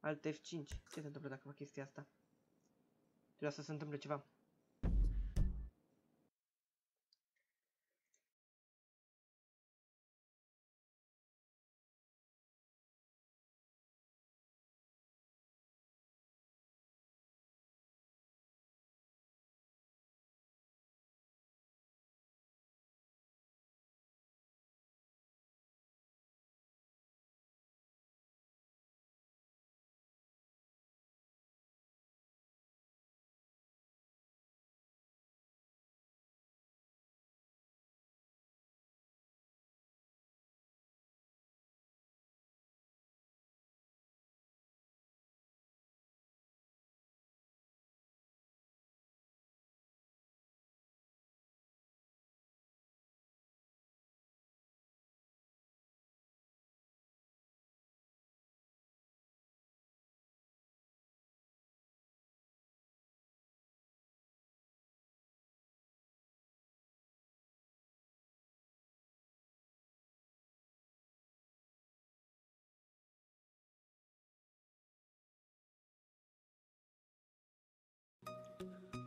Alt F5. Ce se întâmplă dacă fac chestia asta? Trebuie să se întâmple ceva.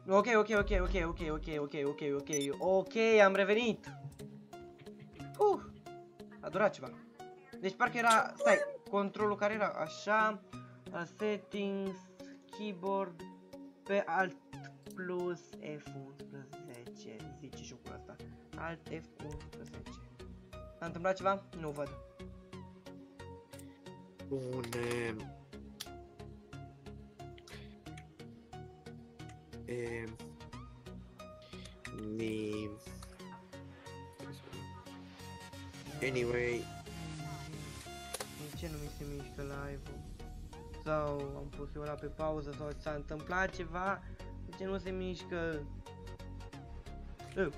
Ok, ok, ok, ok, ok, ok, ok, ok, ok, ok, am revenit. Uh, a durat ceva. Deci parcă era, stai, controlul care era așa, uh, settings, keyboard, pe alt plus F11, zice jocul ăsta. Alt F11. S-a întâmplat ceva? Nu văd. Bune. E... Ni... Anyway, De ce nu mi se mișcă live-ul? Sau am pus eu ăla pe pauză sau s-a întâmplat ceva? De ce nu se mișcă? Eu.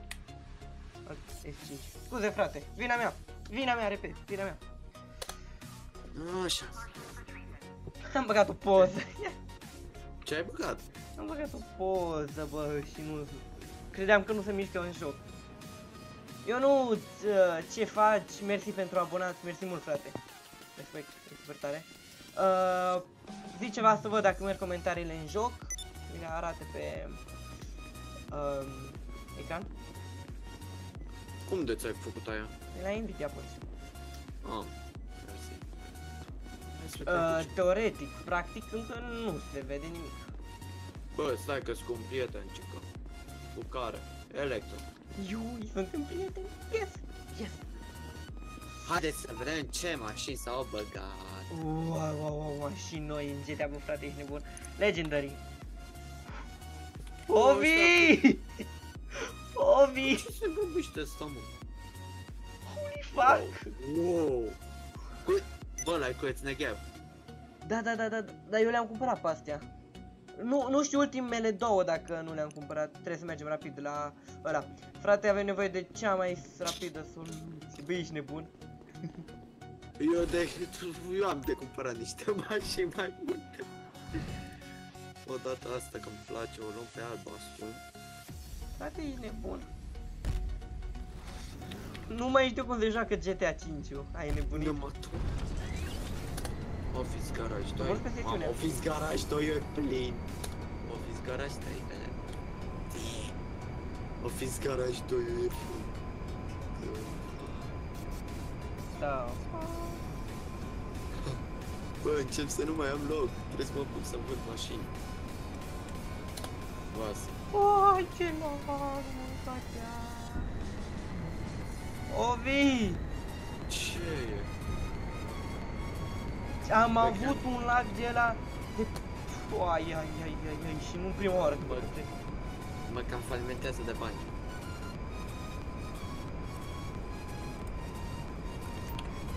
F5. Scuze frate, vina mea! Vina mea, repet, vina mea. așa. Am băgat o poză. Ce ai băgat? Am băgat o poză, bă, și nu... Credeam că nu se mișcă în joc. Eu nu uh, ce faci, mersi pentru abonat, mersi mult, frate. Respect, e super tare. Uh, zi ceva să văd dacă merg comentariile în joc. Mi le arate pe uh, ecran. Cum de ți-ai făcut aia? E la Nvidia poți. Ah, mersi. Hai să Uh, vedem. teoretic, practic încă nu se vede nimic. Bă, stai că sunt cu un prieten, cică. Cu care? Electro. Iui, suntem prieteni. Yes, yes. Haideți să vedem ce mașini s-au băgat. Wow, wow, wow, wow, și noi în GTA, bă, frate, ești nebun. Legendary. Oh, Ovi! Ovi! Ce se vorbește asta, mă? Holy fuck! Wow! Cu... Bă, l-ai cu Negev. Da, da, da, da, dar eu le-am cumpărat pe astea. Nu, nu știu ultimele două dacă nu le-am cumpărat. Trebuie să mergem rapid la ăla. Frate, avem nevoie de cea mai rapidă soluție. Băi, ești nebun. Eu de... Eu am de cumpărat niște mașini mai multe. Odată asta că îmi place, o luăm pe albastru. Frate, ești nebun. Nu mai știu cum se joacă GTA 5 -ul. Ai nebunit. Nu mă tu. Office Garage 2. Vorbi pe sesiune. Mamă, Office Garage 2 e plin. Office Garage 3. e. Office Garage 2 e plin. Da. Bă, încep să nu mai am loc. Trebuie să mă pun să văd mașini. Vas. Ai, ce normal, tatea. Ovi! Ce e? Am Bă, avut un lag de la... De... Ai, ai, ai, ai, ai, și nu prima oară. Bă. Mă cam falimentează de bani.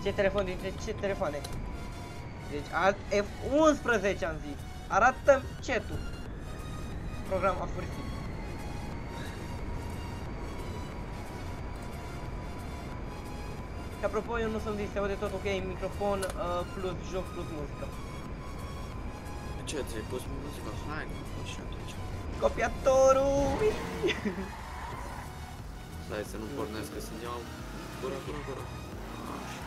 Ce telefon dintre ce telefoane? Deci alt F11 am zis. Arată chat-ul. Program a fursit. Și apropo, eu nu sunt zis, se aude tot ok, microfon uh, plus joc plus muzică. Ce, ți-ai pus muzica? Hai, nu faci și atunci. Copiatorul! Stai să nu pornesc, că să-mi iau... Gura, gura, gura. Așa.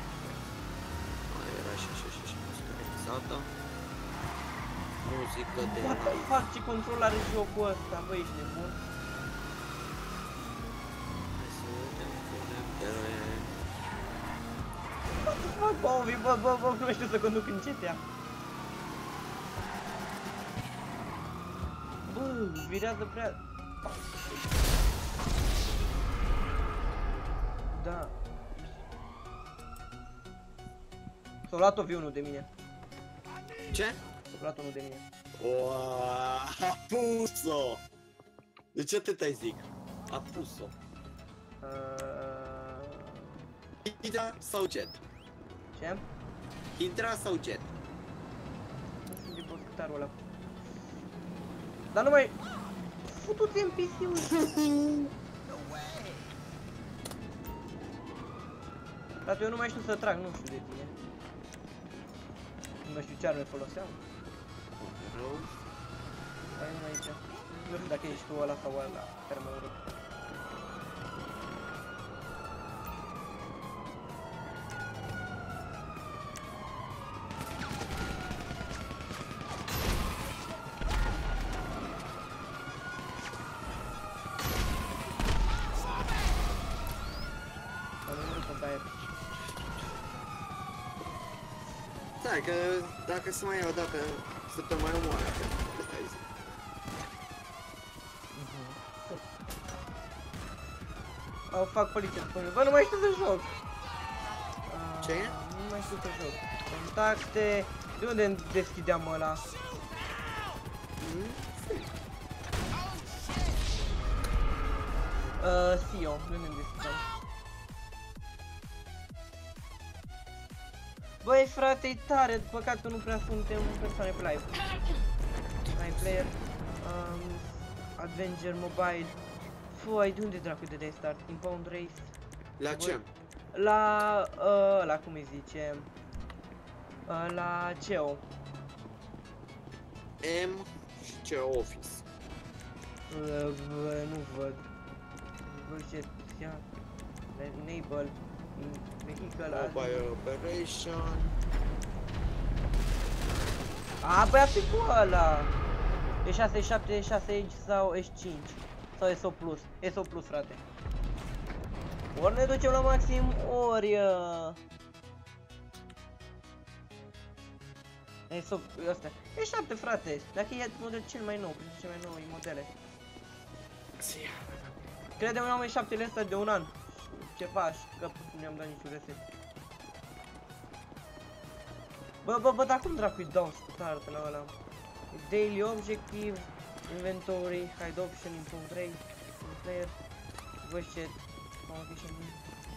Mai era și așa și așa muzica exactă. Muzică de What the live. fuck, ce control are jocul ăsta, băi, ești nebun? Hai să ne punem bă, Ovi, bă, bă, bă, nu mai știu să conduc în GTA. Bă, virează prea... Da. S-a luat o unul de mine. Ce? S-a luat unul de mine. O, a pus-o! De ce te tai zic? A pus-o. Uh, Hydra sau Jet? Ce? Hydra sau Jet? Nu știu de postarul ăla. Dar nu mai... Futu-te în PC-ul. Frate, eu nu mai știu să trag, nu știu de tine. Nu mai știu ce arme foloseam. Rău. Hai nu aici. Nu știu dacă ești tu ăla sau ăla care mă urât. Da, că dacă se mai iau o dată, să te mai omoară, că asta e zi. Au, fac poliția, spune. Bă, nu mai știu să joc. Ah, Ce e? Nu mai știu să joc. Contacte. De unde deschideam ăla? Mm? Uh, Sio, de unde deschideam? Frate, e tare, păcat că nu prea suntem persoane pe live. My player, um, Adventure Mobile. Foi, de unde dracu de dai start? Impound Race? La ce? La, uh, la cum îi zice? Uh, la CEO. M și ce Office. Uh, v- nu văd. Bullshit, ia. Enable. Mm, Vehicle. Mobile Operation. A, băi, asta e cu ăla. E 6, 7, 6 Edge sau S5. Sau SO Plus. SO Plus, frate. Ori ne ducem la maxim, ori... Uh... SO... Astea. E 7, frate. Dacă e model cel mai nou, printre cele mai noi modele. Credem am mai 7 astea de un an. Ceva, și că nu i-am dat niciun reset. Bă, bă, bă, dar cum dracu-i dau start la ăla? Daily objective, inventory, hide option, improve rate, player, voice chat, communication,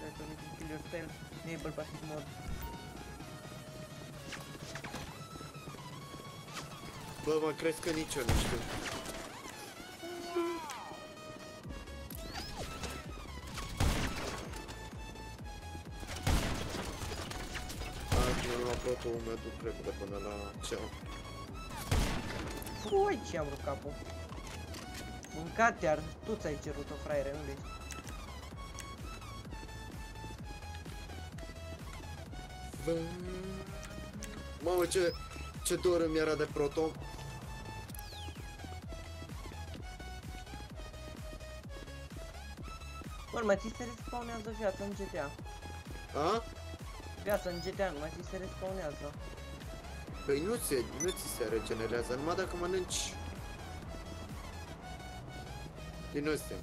recognition, kill yourself, enable passive mode. Bă, mă, crezi că nici eu nu știu. Azi mi-am luat protul, mă duc repede până la cea. Fui, ce am rupt capul. Mâncat iar, tu ți-ai cerut-o, fraiere, nu vezi? Mamă, ce, ce dor îmi era de proton. Urmă, ți se respawnează viața în GTA. A? Viața în GTA, numai ți se respawnează. Păi nu ți, nu ți se regenerează, numai dacă mănânci din astea.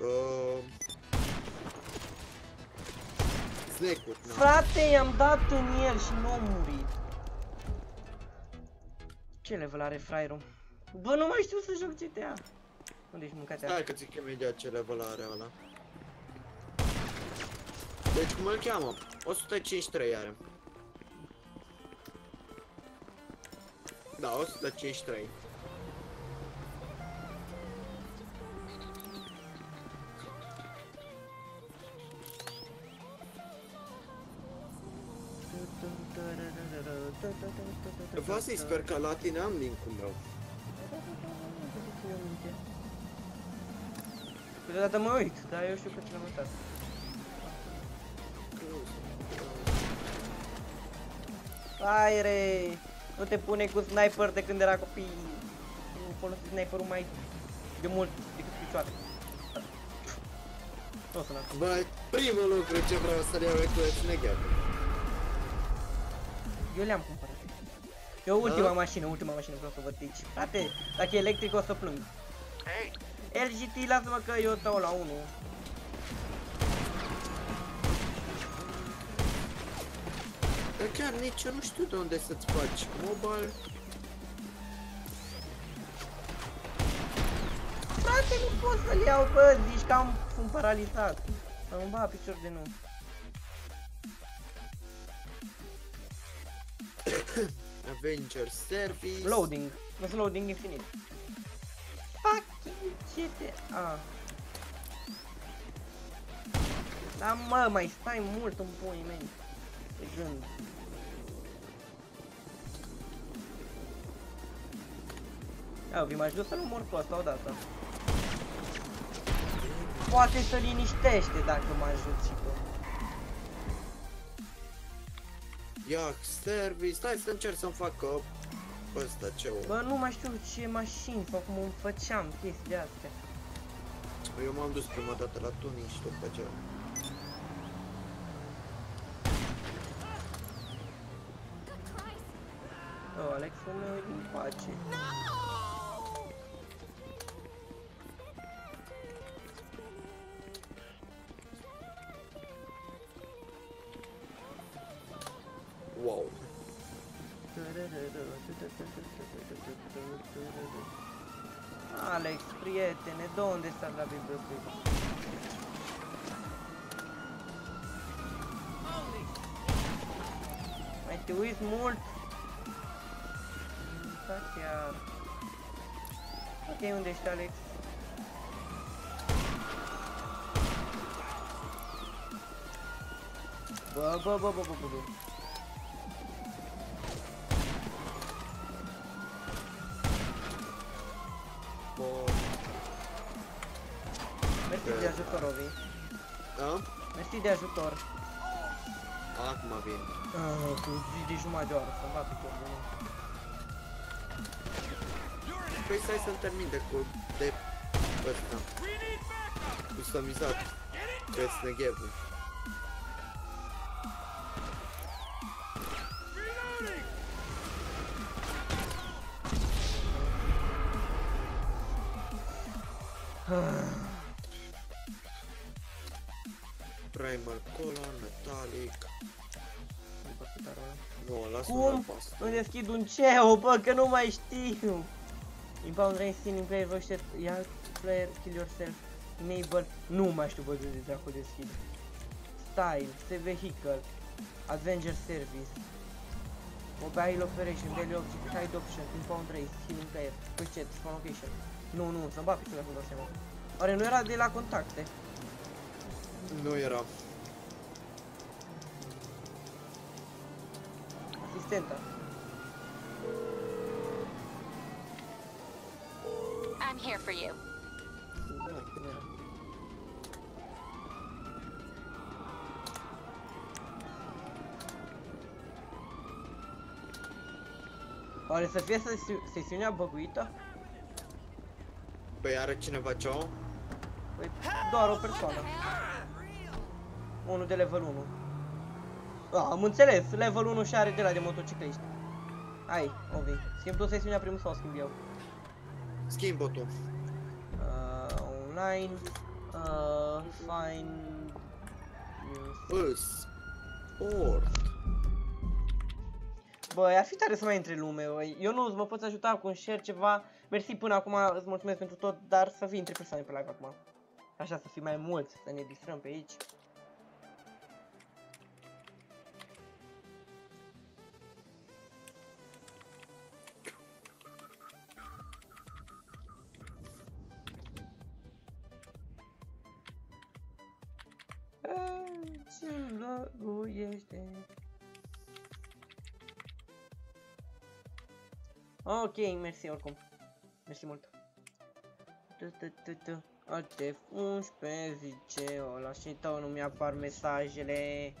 Uh, Snake-uri, na. Frate, i-am dat în el și nu a murit. Ce level are fraierul? Bă, nu mai știu să joc GTA. Unde ești mâncat Stai că zic imediat ce level are ăla. Deci cum îl cheamă? 153 are. Da, 153. Vreau să-i sper că la tine am link-ul meu. Câteodată mă uit, dar eu știu că ți l-am uitat. Aire! Nu te pune cu sniper de când era copii. Nu folosi sniperul mai de mult decât picioare. Nu o să Bă, primul lucru ce vreau să-l iau e cu Snagger. Eu le-am cumpărat. Eu ultima mașină, ultima mașină vreau să văd deci. Frate, dacă e electric o să plâng. Hey, LGT, lasă-mă că eu stau la 1. Dar chiar nici eu nu știu de unde să-ți faci mobile. Frate, nu pot să-l iau, bă, zici că am, sunt paralizat. Am ba picior de nu. Avenger Service. Loading. Nu sunt loading infinit. Fucking ce te... A. Da mă, mai stai mult în puii mei. Pe gând. Ia, vi m-aș să-l omor pe ăsta odată. Poate să liniștește dacă mă ajut și tu. Yak Service. Stai să încerc să-mi fac uh, ăsta ce o. Bă, nu mai știu ce mașini sau cum îmi făceam chestii de astea. Eu m-am dus prima dată la tuning și după aceea. Oh, Alex, meu din pace. Wow. Alex, prietene, de unde stai la bibliotecă? Mai te uiți mult? Da, chiar. Ok, unde ești, Alex? Bă, bă, bă, bă, bă, bă, bă. Bun. Mersi de ajutor, Ovi. Da? Mersi de ajutor. Acum vin. Ah, cu zi de jumătate de oră, să-mi va piciorul, nu. Păi stai să-mi termin de cu... de... ăsta. Customizat. Pe Snagger-ul. Primal Cola, Metallic. Nu, lasă Cum? Nu deschid un CEO, bă, că nu mai știu. Inbound range seen in player voice ia player kill yourself. Enable. Nu mai știu bă de de dracu deschid. Style, save vehicle. Avenger service. Mobile operation, daily object, hide option, inbound race, healing player, quick chat, spawn location. Nu, nu, să-mi bat piciorul să-mi dau seama. Oare nu era de la contacte? Nu era. Asistenta. Here for you. Da, când era? Oare să fie sesi- sesiunea băguită? Păi are cineva ceva? Păi doar o persoană. Unul de level 1. A, am înțeles, level 1 și are de la de motocicliști. Hai, Ovi, schimb tu sesiunea primul sau o schimb eu? Schimbă tu. Uh, online, uh, find... Îs. Sport. Bă, ar fi tare să mai intre lume, bă. Eu nu mă poți ajuta cu un share ceva. Mersi până acum, îți mulțumesc pentru tot, dar să fii între persoane pe live acum. Așa să fii mai mulți, să ne distrăm pe aici. Ok, mersi oricum. Mersi mult. Tu, tu, tu, tu. Alt 11 zice ăla și tău nu mi-apar mesajele.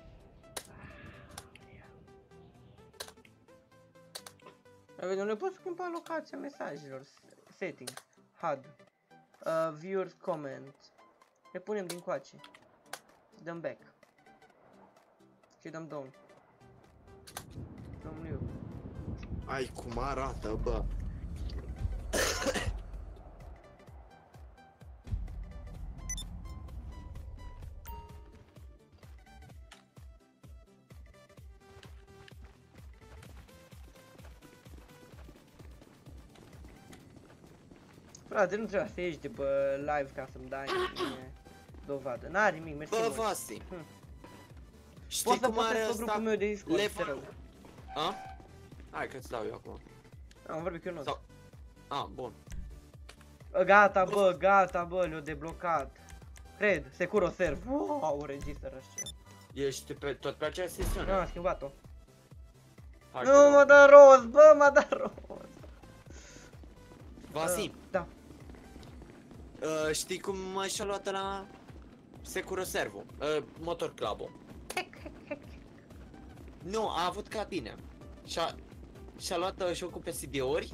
Avem, nu pot schimba locația mesajelor. Setting. HUD. Uh, viewers comment. Le punem din coace. Dăm back. Și dăm down. Dăm new. Ai cum arată, bă. Frate, nu trebuie să ieși de pe live ca să-mi dai mie dovadă. N-are nimic, mersi Bă, mult. Vasi. Hm. Știi Poți să cum are postezi pe grupul meu ăsta? de Discord, Left- te rog. A? Hai că-ți dau eu acum. Am vorbit cu eu Sau- A, bun. Gata, bă, gata, bă, le-o deblocat. Cred, Securo Serv. Wow, register așa. Ești pe, tot pe aceeași sesiune? Nu, am schimbat-o. Hai Nu că mă da. dă rost, bă, mă dă rost. Vasi, Uh, Da. uh, știi cum și-a luat la Securo Servo? Uh, Motor Club-ul. Nu, a avut ca tine. Și-a, și-a luat uh, jocul pe CD-uri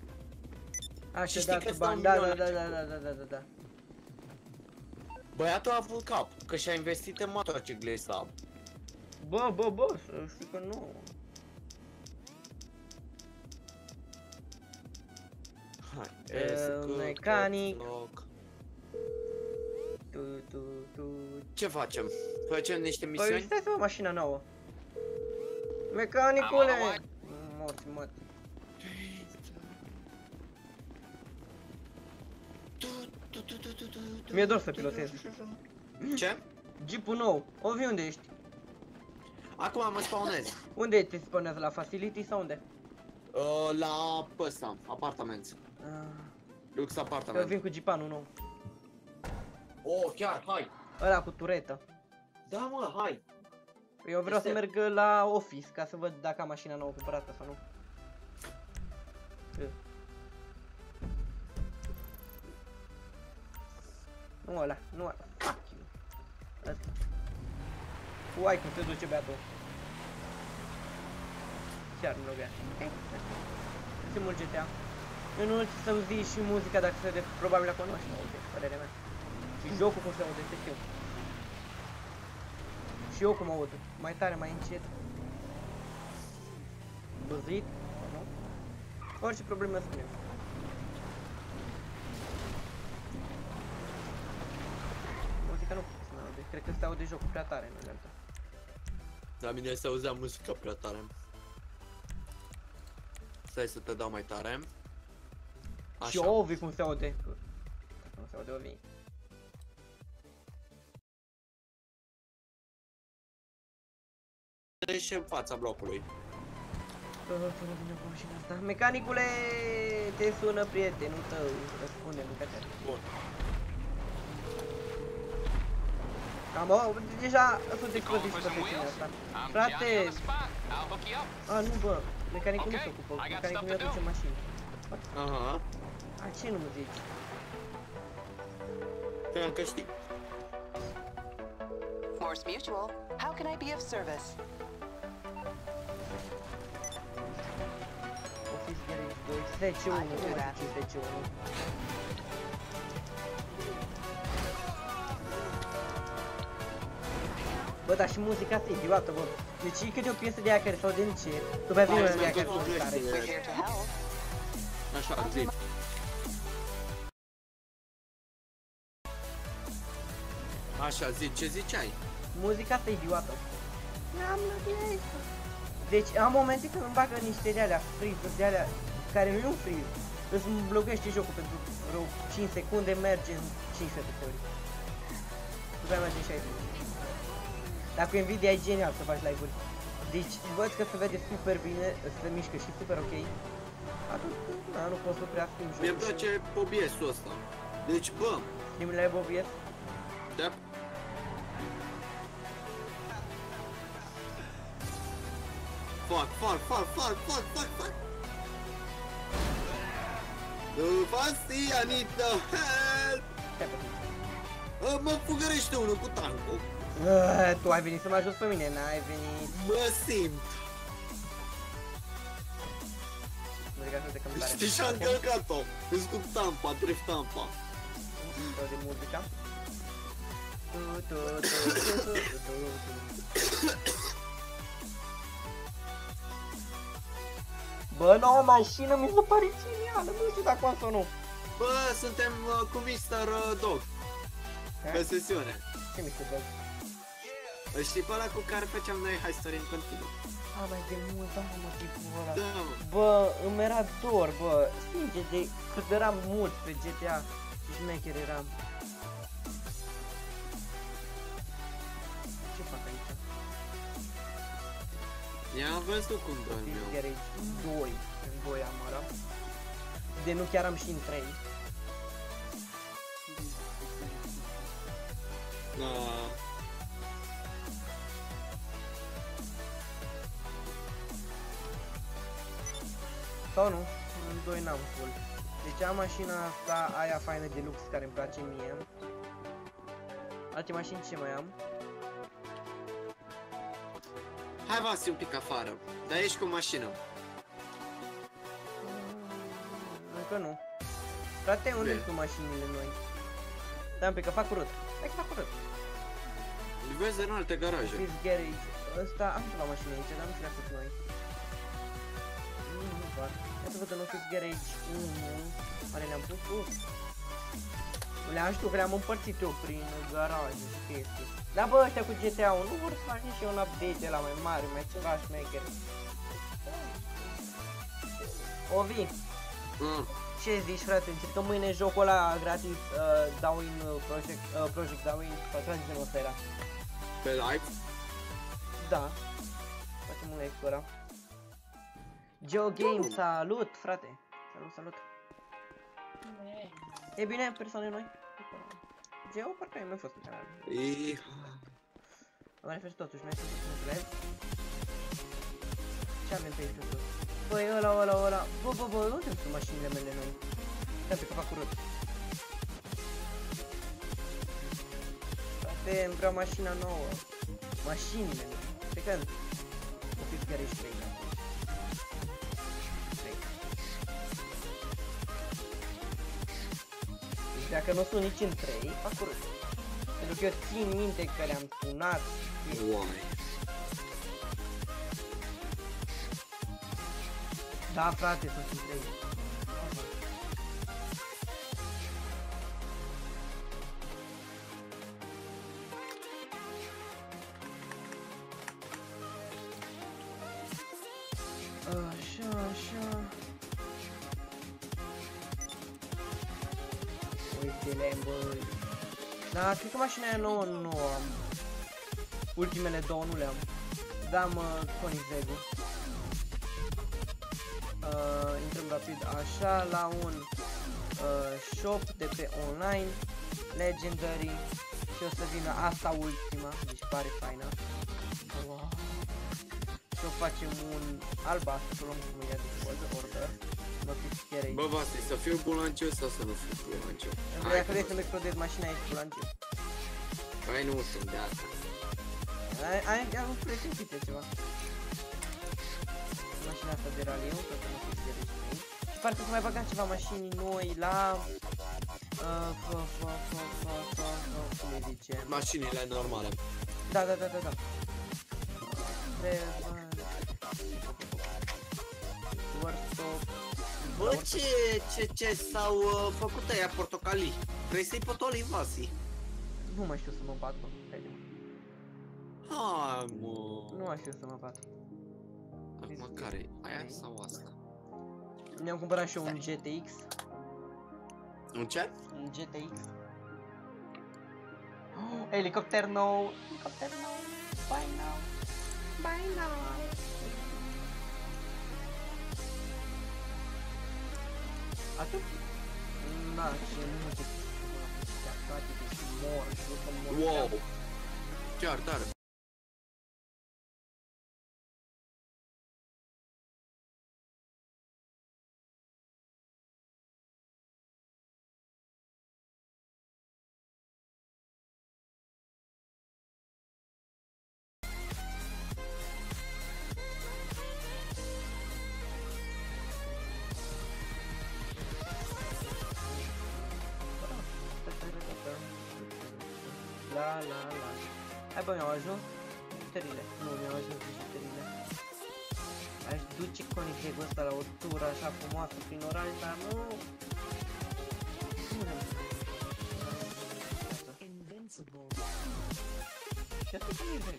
Așa, știi da, că tu stau bani. un Da, milion da, la da, da, început. da, da, da, da, da. Băiatul a avut cap, că și-a investit în motociclista. Bă, bă, bă, să știi că nu. Hai, Uh, Escu, mecanic. Loc. Tu, tu, tu. Ce facem? Facem niște Păi misiuni? stai să o mașina nouă. Mecanicule! Am auzit. Morți, mă. Mi-e dor să pilotez. Ce? Jeepul nou. Ovi, unde ești? Acum mă spawnez. Unde te spunează? La facility sau unde? Uh, la ăsta, apartament. Ah, Lux eu apartament. vin cu jeepanul nou. Oh, chiar, hai. Ăla cu turetă. Da, mă, hai. Eu vreau Este- să merg la office ca să văd dacă am mașina nouă cumpărată sau nu. E. Nu ăla, nu ăla. Fuck you. Ăsta. Uai cum te duce beatul. Chiar nu logea. Ce mult GTA. Eu nu știu să auzi și muzica dacă se de probabil la cunoaște, uite, părerea mea. Și jocul cum se aude, să știu. Și eu cum aud, mai tare, mai încet. Băzit, sau nu? Orice problemă spune. Muzica nu poate să mă aude, cred că se aude jocul prea tare, nu alta. La mine se auzea muzica prea tare. Stai să te dau mai tare. Și Așa. Ovi cum se aude. Nu se aude Ovi. Și în fața blocului. Sună bine cu mașina asta. Mecanicule, te sună prietenul tău. Răspunde, nu te Bun. Cam o, deja sunt You calling explosiv for pe some secțiunea wheels? asta. I'm Frate! Johnny on the spot. I'll hook you up. A, nu bă, mecanicul nu Ok, se ocupă, I got mecanicul stuff nu to aduce do. mașini. Aha. A, ce nu mă zici? Cream că știi. Morse Mutual. How can I be of service? 501, era 501. Bă, dar și muzica asta e idiotă, bă. Deci e câte o piesă de aia sau din ce, după vine una de aia sau. Așa, zi. Așa, zi, ce ziceai? Muzica asta e idiotă. N-am Deci am momente când îmi bagă niște de alea, free de alea care nu e un freeze. Îți blochește jocul pentru vreo 5 secunde, merge în 15 de ori. După aia merge în 60. Dar cu Nvidia e genial să faci live-uri. Deci văd că se vede super bine, se mișcă și super ok. Atunci, na, nu pot să prea schimb jocul. Mie îmi place OBS-ul ăsta. Deci, bă, Schimbi la OBS? da? Fac, fac, fac, fac, fac, fac, fac. Nu, Fasti, I need the help! Stai pe tine. Ă, Mă fugărește unul cu tancul. Ah, Tu ai venit să mă ajuți pe mine, n-ai venit. Mă simt. Muzica asta de tare. Știi și-a încălcat-o. Îți cu tampa, drift tampa. Tot de muzica. Tu, tu, tu, tu, tu, tu, tu. Bă, nouă mașină mi se pare genială, nu știu dacă am sau nu. Bă, suntem uh, cu Mr. uh, Dog. Pe sesiune. Ce mi se dă? Îl știi pe ăla cu care făceam noi High Story în continuu? A, mai de mult, am mă, tipul ăla. Da, mă. Bă, îmi era dor, bă, sincer, de cât eram mult pe GTA și șmecher eram. Ia văzut cum dorm eu. Garage 2, în 2 am ăla. De nu chiar am și în 3. Da. Sau nu, în 2 n-am full. Deci am mașina asta, aia faină de lux care îmi place mie. Alte mașini ce mai am? Hai Vasi un pic afară. Dar ești cu mașină. Mm, Încă nu. Frate, unde Bine. sunt mașinile noi? Stai un pic, că fac curăț. Hai că fac curăț. Îl vezi în alte garaje. Fizz Garage. Ăsta, am ceva mașini aici, dar nu știu dacă sunt noi. Nu, nu par. Hai să văd în Office Garage 1. Oare le-am pus? Uf. Le-am știu că le-am împărțit eu prin garaje și chestii. Dar bă, ăștia cu GTA-ul nu vor să fac nici un update de la mai mare, mai ceva șmecher. Ovi, Mm. ce zici frate, încercăm mâine jocul ăla gratis, uh, Dawin uh, Project, uh, Project Dawin, sau ceva de genul ăsta era. Pe live? Da. Facem un live cu ăla. Geo Game, salut, frate. Salut, salut. E bine, persoane noi? Geo, parcă ai mai fost pe canal. Ii, Am mai referi totuși, mai sunt un live. Ce avem pe aici pe sus? Băi, ăla, ăla, ăla. Bă, bă, bă, unde sunt mașinile mele noi? Stai pe că fac curăț. Frate, îmi vreau mașina nouă. Mașinile noi. Pe când? O fi chiar ești 3. Deci dacă nu sunt nici în 3, fac curăț. Pentru că eu țin minte că le-am sunat. Uai. Da, frate, sunt în 3. Uite-le, băi. Da, cred că mașina aia nouă nu am. Ultimele două nu le-am. Da, mă, Koenigsegg-ul. Uh, intrăm rapid așa la un uh, shop de pe online Legendary și o să vină asta ultima, deci pare faină wow. Și o facem un albastru, să luăm cum e de poză, order Notificare Bă, Vasi, să fiu bulanciu sau să nu fiu bulanciu? Dacă vrei să-mi explodezi mașina aici cu langiu Hai, nu sunt de asta. Ai, ai, ai un presimțite ceva Mașina asta de raliu, că să nu fie de aici Și parcă să mai băgăm ceva mașini noi la Uh, fă, fă, fă, fă, fă, fă, cum îi zice? Mașinile normale. Da, da, da, da, da. Trevor. Bă, ce, ce, ce s-au uh, făcut aia portocalii? Vrei să-i potoli, Vasi? Nu mai știu să mă bat, mă. Haide, mă. Hai, mă. Nu mai știu să mă bat. Acum care Aia sau asta? Ne-am cumpărat și eu un GTX. Un ce? Un GTX. Oh, elicopter nou. Elicopter nou. Bye now. Bye now. Atât? Na, ce nu te... Toate deci mor și o să mor. Wow. Chiar tare. Bă, mi-au ajuns bijuterile. Nu, mi-au ajuns bijuterile. Aș duce conifegul ăsta la o tură așa frumoasă prin oraș, dar nu... Nu. Invincible. Ce asta e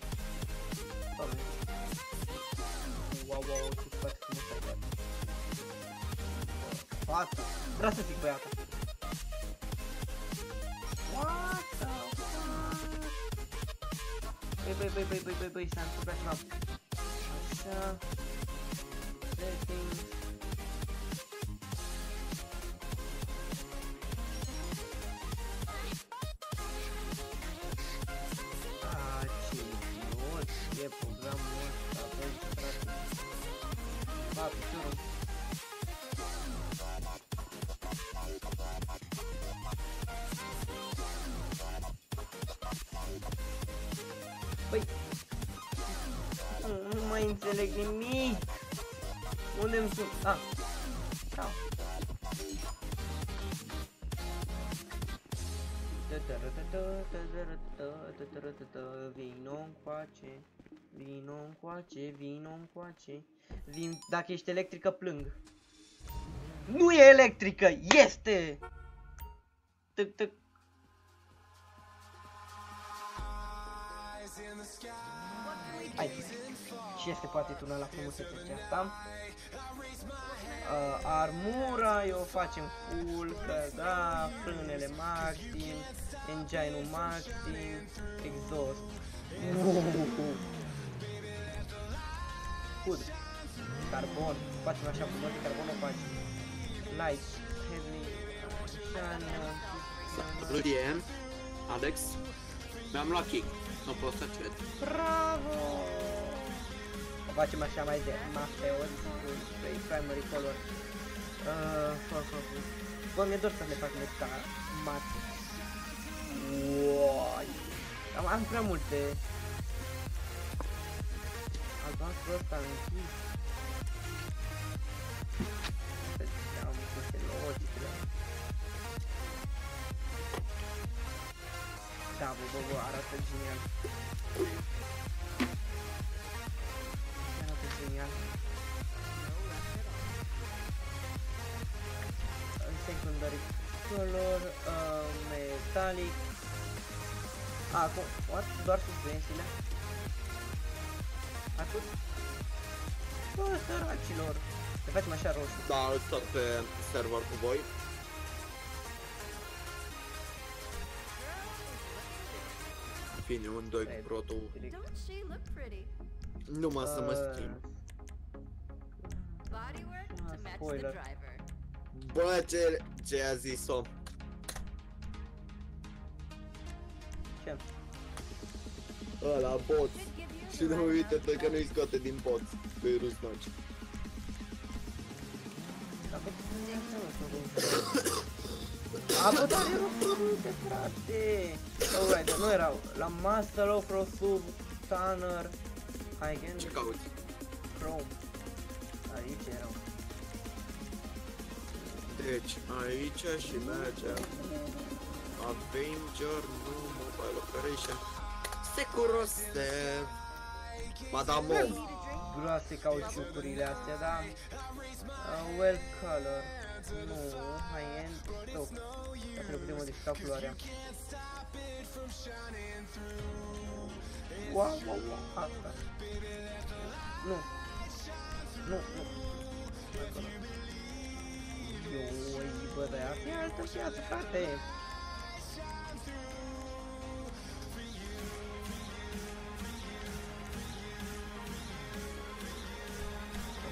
Doamne. Wow, wow, ce foarte frumos ai dat. Fata. Vreau. Băi, băi, băi, băi, băi, băi, băi, s-a întâmplat ceva. Așa. Settings. Ah, încoace, vino încoace. Vin, dacă ești electrică, plâng. Nu e electrică, este! Tâc, tâc. Hai. Și este poate una la frumusețea asta. Uh, armura eu o facem full, că da, frânele maxim, engine-ul maxim, exhaust. Uh, Hood. Carbon. Facem așa cu de carbon o facem. Light. Heavy. Shania. Ludien, Alex, mi-am luat kick. Nu pot să cred. Bravo! O facem așa mai de mafeori cu spray primary color. Uh, fă, fă, fă. Bă, mi-e dor să le fac meca mat. Uai. Am, am prea multe. Albastrul ăsta închis. Am multe logice. Da, bă, bă, bă, arată genial. Arată genial. În secondary color, uh, metallic. A, acum, what? Doar suspensiile? Atât? Bă, săracilor. Le facem așa roșu. Da, îl stop pe server cu voi. Bine, un 2 cu proto Don't she look pretty? Numai să mă Uh, schimb. Bodywork to Ah, match the spoiler. driver. Bă, ce, ce a zis-o? Ce? Ăla, bot. Could give you Și nu uite-te că nu-i scoate din pot. Că e rusnaci. Dacă A, bă, dar erau frumoase, frate! Alright, dar nu erau. La Master of Rosub, Tanner, Hagen, Ce cauți? Chrome. Aici erau. Deci, aici și mergem. Avenger, nu Mobile Operation. Securose. Madame. Groase cauciucurile astea, da? Uh, well color. Nu, high-end, stock. Ca să le putem modifica culoarea. Wow, wow, wow, asta. Nu. Nu, nu. Acolo. Ioi, bă, dar asta e altă piață, frate.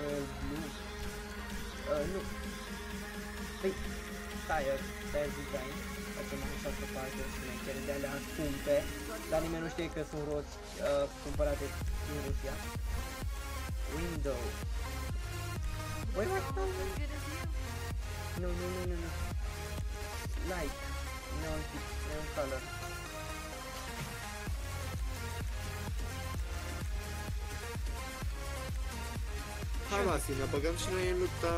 Uh, blue. Uh, nu. Păi, tire, tire design. Facem așa pe parte șmechere de alea scumpe, dar nimeni nu știe că sunt roți uh, cumpărate din Rusia. Window. Wait, what the As good as you. Nu, nu, nu, nu, nu. Light. Neon, neon color. Hai mă, ne băgăm și noi în lupta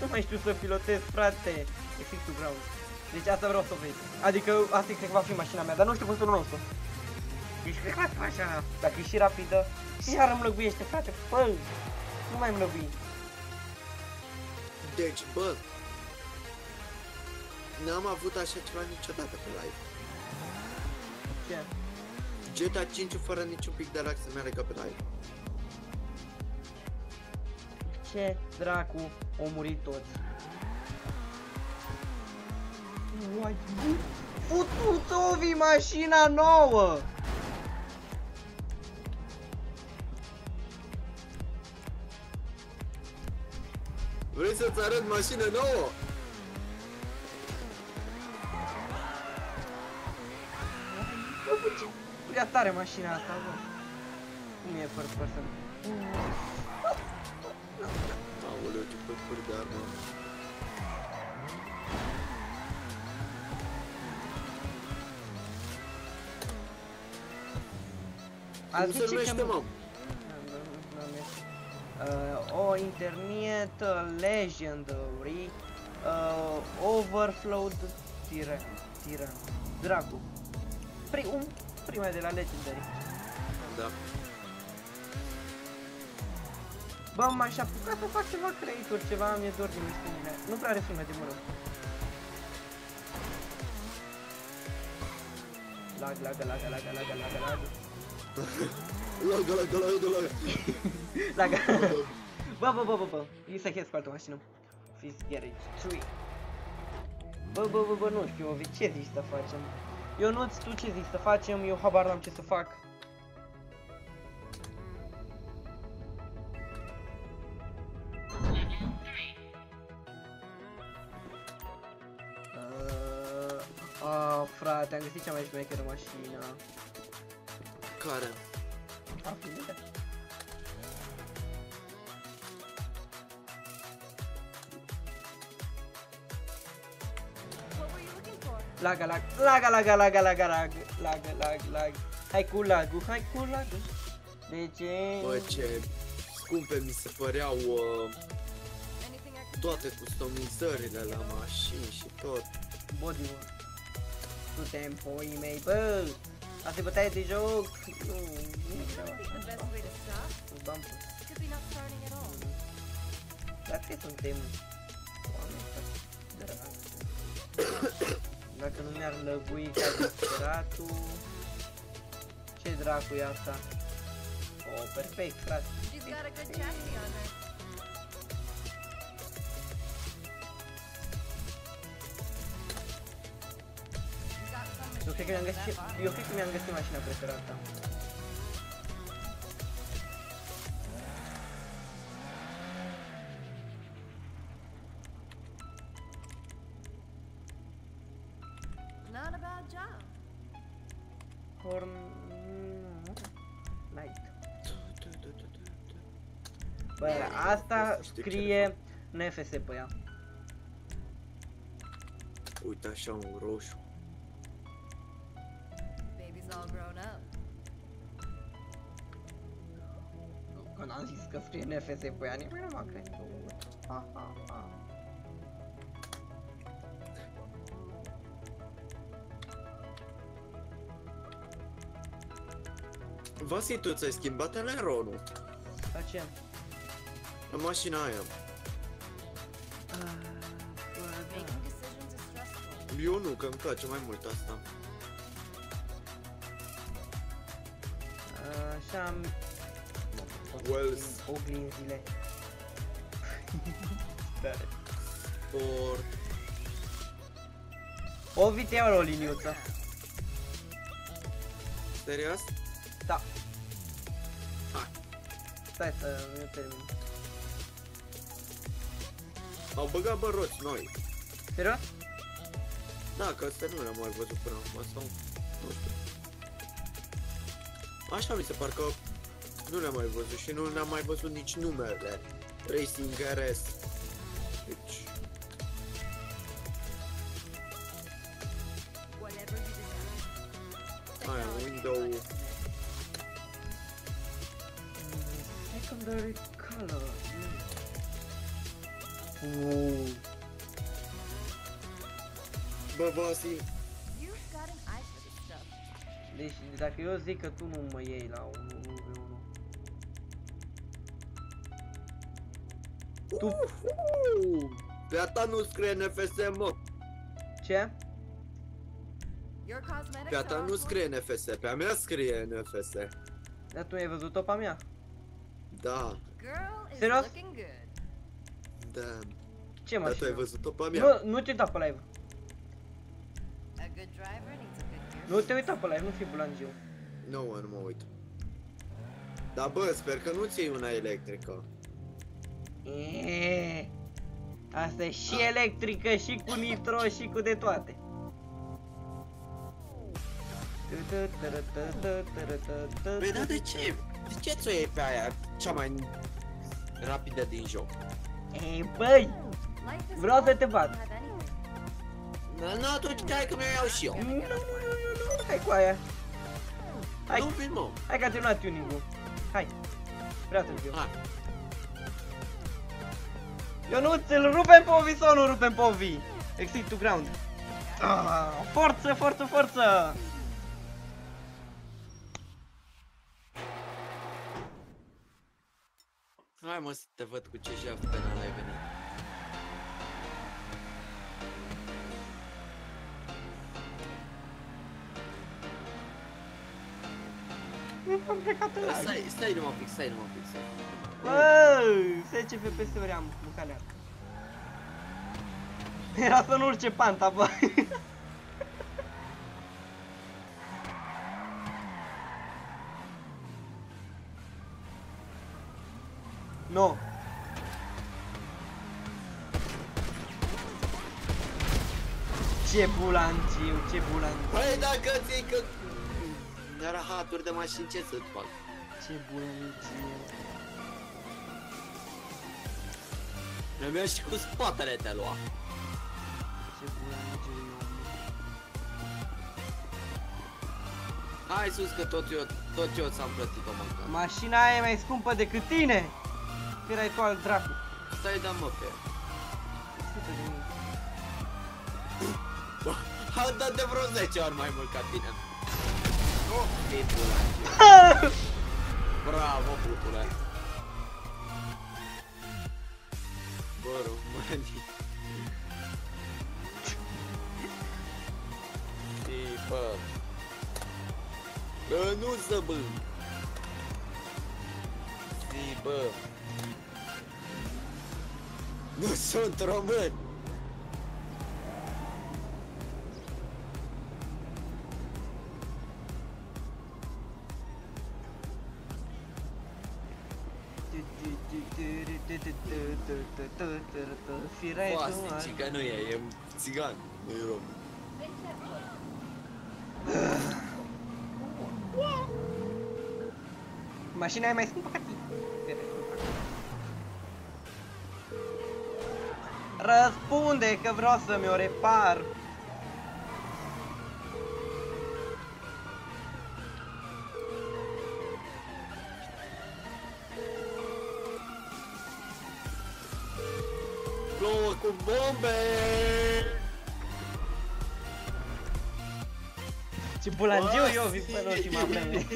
Nu mai știu să pilotez, frate. E fix ground. Deci asta vreau să vezi. Adică asta cred că va fi mașina mea, dar nu știu cum să o nostru. Deci cred că va fi mașina Dacă e și rapidă, iar îmi lăguiește, frate. Bă, nu mai îmi lăgui. Deci, bă, n-am avut așa ceva niciodată pe live. Ce? GTA 5 fără niciun pic de lag să meargă pe live. Ce dracu au murit toți? Uai, Futu-ți Ovi mașina nouă! Vrei să-ți arăt mașină nouă? Bă, bă, ce prea tare mașina asta, bă. Cum e first person? Aoleu, ce păpări de armă. A Cum se zice numește, că- mă? Uh, o internet uh, legendary uh, overflowed tyran tyran dracu Pri un prima de la legendary Da. Bă, m-aș apuca să fac ceva creator, ceva, mi-e dor de misiunile Nu prea are filme de mână Lag, lag, lag, lag, lag, lag, lag Lagă, lagă, lagă, lagă. Lag Bă, bă, bă, bă, bă, e să hez cu altă mașină. Fizz Garage 3 Bă, bă, bă, bă, nu știu, Ovi, ce zici să facem? Eu nu tu ce zici să facem, eu habar n-am ce să fac Ah, frate, am găsit cea mai șmecheră mașină Care? Ah, bine. What were you looking for? Laga, lag, laga, laga, laga, laga, lag, lag, lag, lag. Hai cu lagul, hai cu lagul. De ce? Bă, ce scumpe mi se păreau uh, Anything I can toate customizările la mașini și tot. Body mă. Tu te împoi mei, bă. Asta e bătaie de joc. Nu, nu e greu think the așa. best way to stop Bam. could be not starting at all. Dar că suntem oameni ăștia dragi. Dacă nu mi-ar lăgui ca disperatul Ce dracu e asta? Oh, perfect, frate She's got a good chassis on her. Got some Eu cred că mi-am machine găsit, on that eu cred că mi-am găsit mașina preferată body. Not a bad job. Horn... Light Bă, asta Să știi scrie NFS pe ea Uite așa un roșu. Scrie NFS pe ea, nimeni nu m-a crezut Ha, ha, ha. Vasi, tu ți-ai schimbat eleronul La ce? la mașina aia. Ah, bă, da. Making decisions is stressful. Eu nu, că îmi place mai mult asta. Așa am... Wells. Oglinzile. Tare. Or... O viteau o liniuță. Serios? Da. Hai. Stai să eu termin. Au băgat băroți noi. Serios? Da, că astea nu le-am mai văzut până acum sau... Nu știu. Așa mi se par că nu le-am mai văzut și nu le-am mai văzut nici numele. Racing RS. Deci... Whatever you decide. Aia, window... Secondary color. Mm. Wow. Bă, Vasi, You've got an eye for this stuff. Deci dacă eu zic că tu nu mă iei la 1 Pe a ta nu scrie NFS, mă. ce? Your cosmetics Pe a are ta on nu point. scrie NFS, pe a mea scrie NFS. Dar tu ai văzut-o pe a mea? Da, Girl is Serios? looking good. da. Ce Dar tu ai mașină? văzut-o pe a mea. Nu, nu te uita pe live. A good driver needs a good gear. Nu te uita pe live, nu fi bulangiu. Nu, mă, nu mă uit. Da, bă, sper că nu-ți iei una electrică. Eee. Asta e și electrică, și cu nitro, și cu de toate. Păi, dar de ce? De ce ți-o iei pe aia cea mai rapidă din joc? Ei, băi! Life is Vreau să hard te when you bat. have anything. Nu, nu, atunci hai că mi-o iau și eu. Nu, nu, nu, nu, nu, hai cu aia. Hai, Nu vin, mă. hai că a terminat tuning-ul. Hai. Prea târziu. Hai. Eu nu ți-l rupem pe Ovi sau nu rupem pe Ovi? Exit to ground. Ah, forță, forță, forță! Hai mă să te văd cu ce jaf penal ai venit. Am plecat în live. Stai, stai numai un pic, stai numai un pic, stai. Băi, 10 FPS-uri am, mâncarea. Era să nu urce panta, bă. No. Ce bulangiu, ce bulangiu, Păi dacă ți că... Rahaturi de mașini, ce să-ți fac? ce bulangiu. Mi-a și cu spatele te lua. Ce bulangiu e omul. Hai sus că tot eu, tot eu ți-am plătit-o măcar. Mașina aia e mai scumpă decât tine! Că erai tu al dracu. Stai da mă pe ea. 100 de mii. Bă, Am dat de vreo 10 ori mai mult ca tine. Oh, e pula. Bravo, putule. Bă, românii. Și, bă. Bă, nu să bă. Și, bă. Nu sunt român. Firai tu, Poate, că nu e, e țigan, nu e rom. Mașina e mai scumpă ca tine. Răspunde că vreau să-mi o repar. Plouă cu bombe! Ce bulangiu eu vin pe ultima vreme.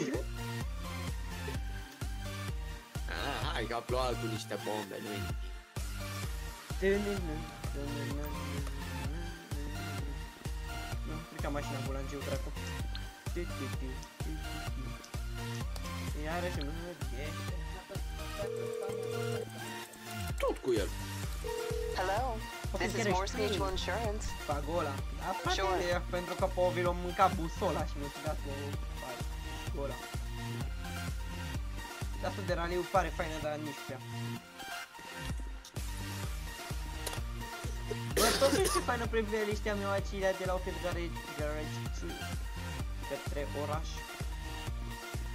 Ah, hai că a plouat cu niște bombe, nu-i nimic. Nu, cred că am mașina bulangiu, dracu. Iarăși nu e. Tot cu el. Hello. This is Morse Mutual Insurance. Pagola. Asta Sure. e pentru că pe Ovi l-am mâncat busola și nu-ți dați o pagola. Asta de raliu pare faină, dar nici prea. Bă, totuși ce faină priveliște am eu aceea de la Opel Garage, Garage 2 către oraș.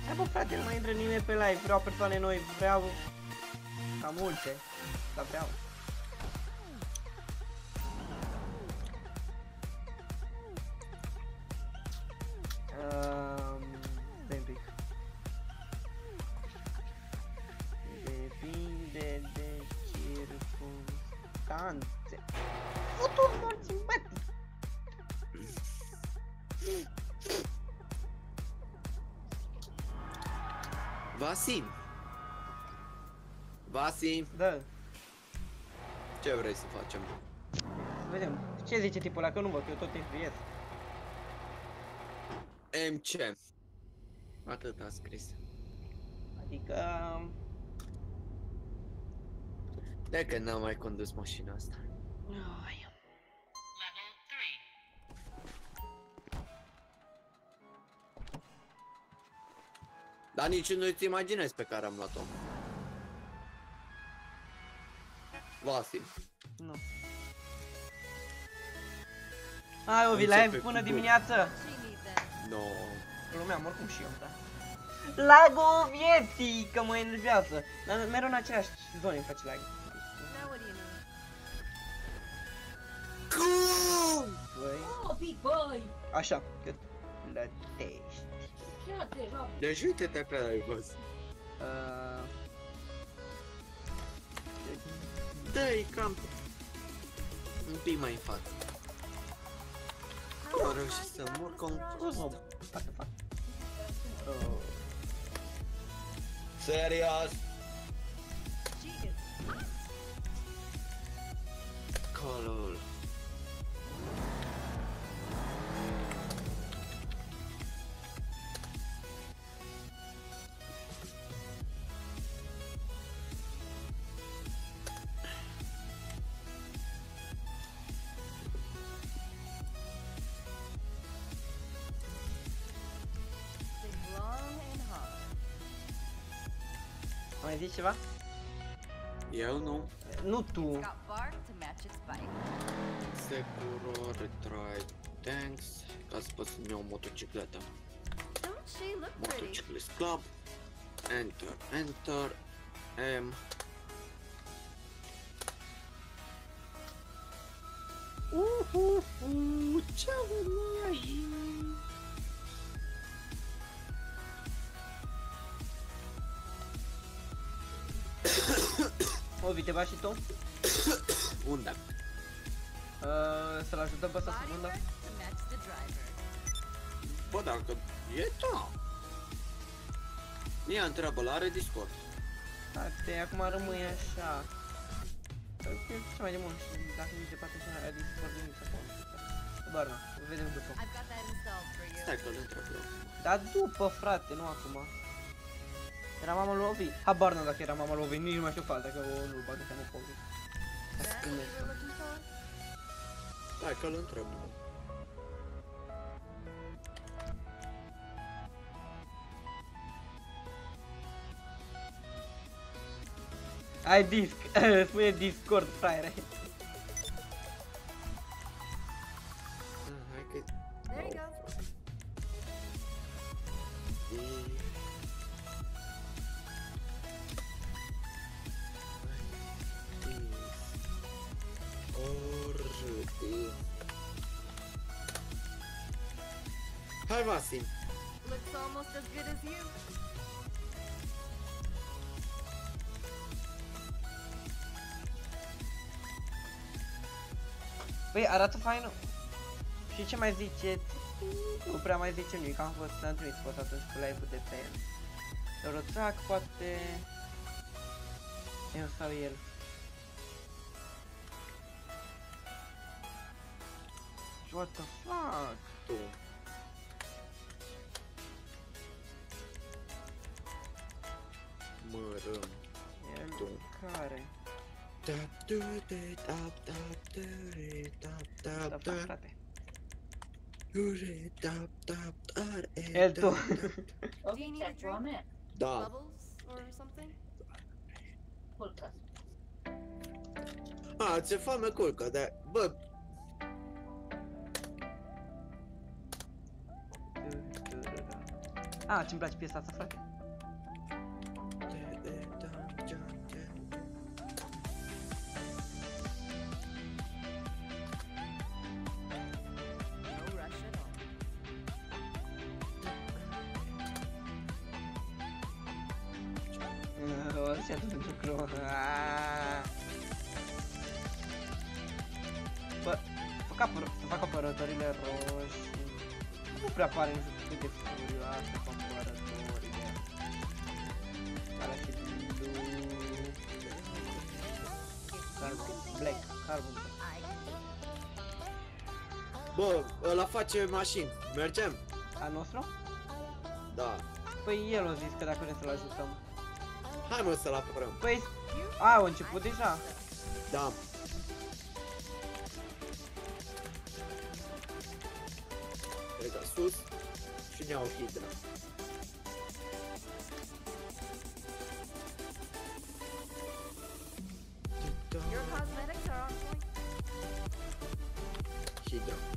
Hai bă frate, nu mai intră nimeni pe live, vreau persoane noi, vreau ca multe, favela. Um, bem big. Depinde de circunstância. Futuro morto simpático. Vá sim. Vá sim. Dan. Ce vrei să facem? să vedem. Ce zice tipul ăla? Că nu văd, că eu tot timpul ies. MC. Atât a scris. Adică... De că n-am mai condus mașina asta. Ai. Dar nici nu-ți imaginezi pe care am luat-o. Vasim. Nu. Hai, Ovi, Începe live cu până bun. dimineață. What you need then? No. Lumeam oricum și eu, da. Lagul vieții, că mă enervează. Dar mereu în aceeași zone îmi face lag. Now what do you need? Cum? Băi, Oh, big boy! așa, că plătești. Chiar deja. Deci uite-te pe ai văzut. Uh, Dă-i cam un pic mai în față. Nu am reușit să mor concurs. oh, what the fuck? Oh. Serios? Jesus. Colul. Ceva? Eu nu. Nu tu. It's got bark to match its bite. Securo, retry, thanks. Ca să pot să-mi iau o motocicletă. Don't she look pretty? Motociclist Club. Enter, enter. M. Uhuhu, ce avem noi aici? Ovi, te bagi și tu? Unde? Uh, să-l ajutăm pe ăsta să Body vândă? work to match the driver. Bă, dacă e da. Ia întreabă, la are Discord. Frate, acum rămâi așa. Ok, ce mai de mult și dacă nu te poate să ai Discord, nu se poate. Doar nu, vedem după. I've got that installed for you. Stai că-l întreb eu. Dar după, frate, nu acum. Era mama lui Ovi? Habar n-am dacă era mama lui Ovi, nici nu mai știu faza, că o nu-l bag în seamă pe Ovi. That what you were looking for? Stai că-l întreb. Ai disc, spune Discord, fraiere. Ah, hai că... There you go. E- Ordi. Hai Vasim, Looks almost as good as you. Băi, arată fain. Și ce mai ziceți? Nu prea mai zice nimic, am fost, am trimis fost atunci cu live-ul de pe Eurotrack, poate... Eu sau el. What the fuck? tu. Mărâm. El Tu. care? Tap, du, de, tap, tap, du, re, tap, Da, tap, da, da, frate. du, re, tap, tap, da, re, El tu. tap, tap. Ok, Do you need a ce drink? oameni? Da, Bubbles or something? Culcă. a, ți-e foame culcă, dar, bă, Ah, ce-mi place piesa asta, frate. Ăla face mașini. Mergem? Al nostru? Da. Păi el a zis că dacă vrem să-l ajutăm. Hai mă să-l apărăm. Păi, a, au început deja. Da. Cred că sus și ne-au hidra. Your cosmetics are on point. Hidra.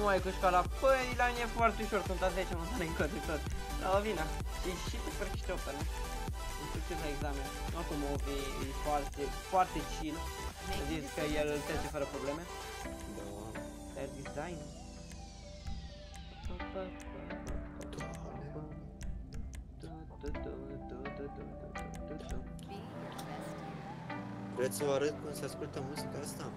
Cum ai cu școala? Păi, la mine e foarte ușor, sunt a 10 montane în cod tot. La o vină. Și și pe sfârșit open. Îmi succes la examen. Nu cum o fi e foarte, foarte chill. A zis că el îl trece fără probleme. Da. Dar design. Be your best you. Vreți să vă arăt cum se ascultă muzica asta?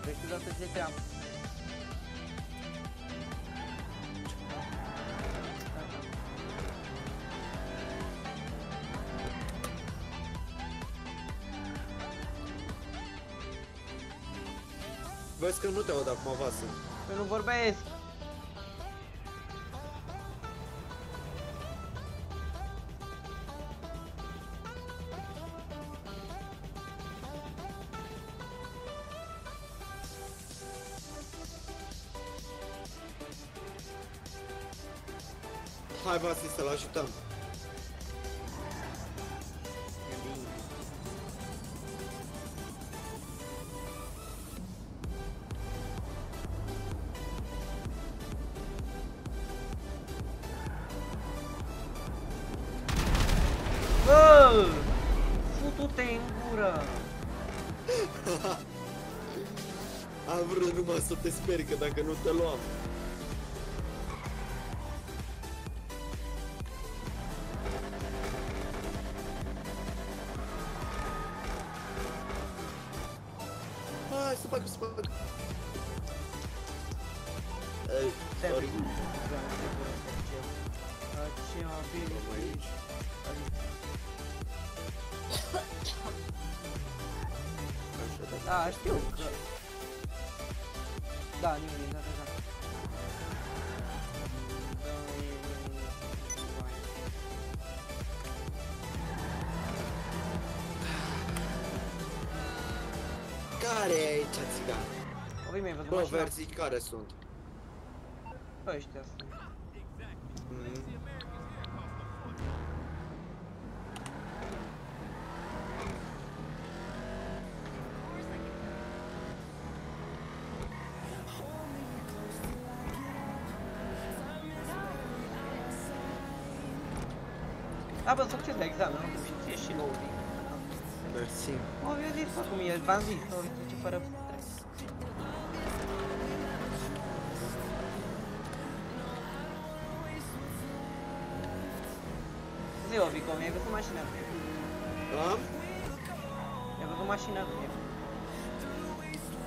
Știu, crești doar pe 10 ani. Vezi că nu te aud acum, Vasă. Păi nu vorbesc. Să-l ajutăm. Bă! Futu-te în gură! Am vrut numai să te speri că dacă nu te luam. Fac, să fac. Ei, sorry. Ce abili Am aici. Așa, da. Da, știu că... Da, nimic, da, da, da. Da, mi-ai văzut Bă, mașina? verzii care sunt? Ăștia sunt. Mm. Da, bă, succes la examen, nu și ție și nouă. Mersi. O, eu zis, bă, cum e, v-am zis, nu trece fără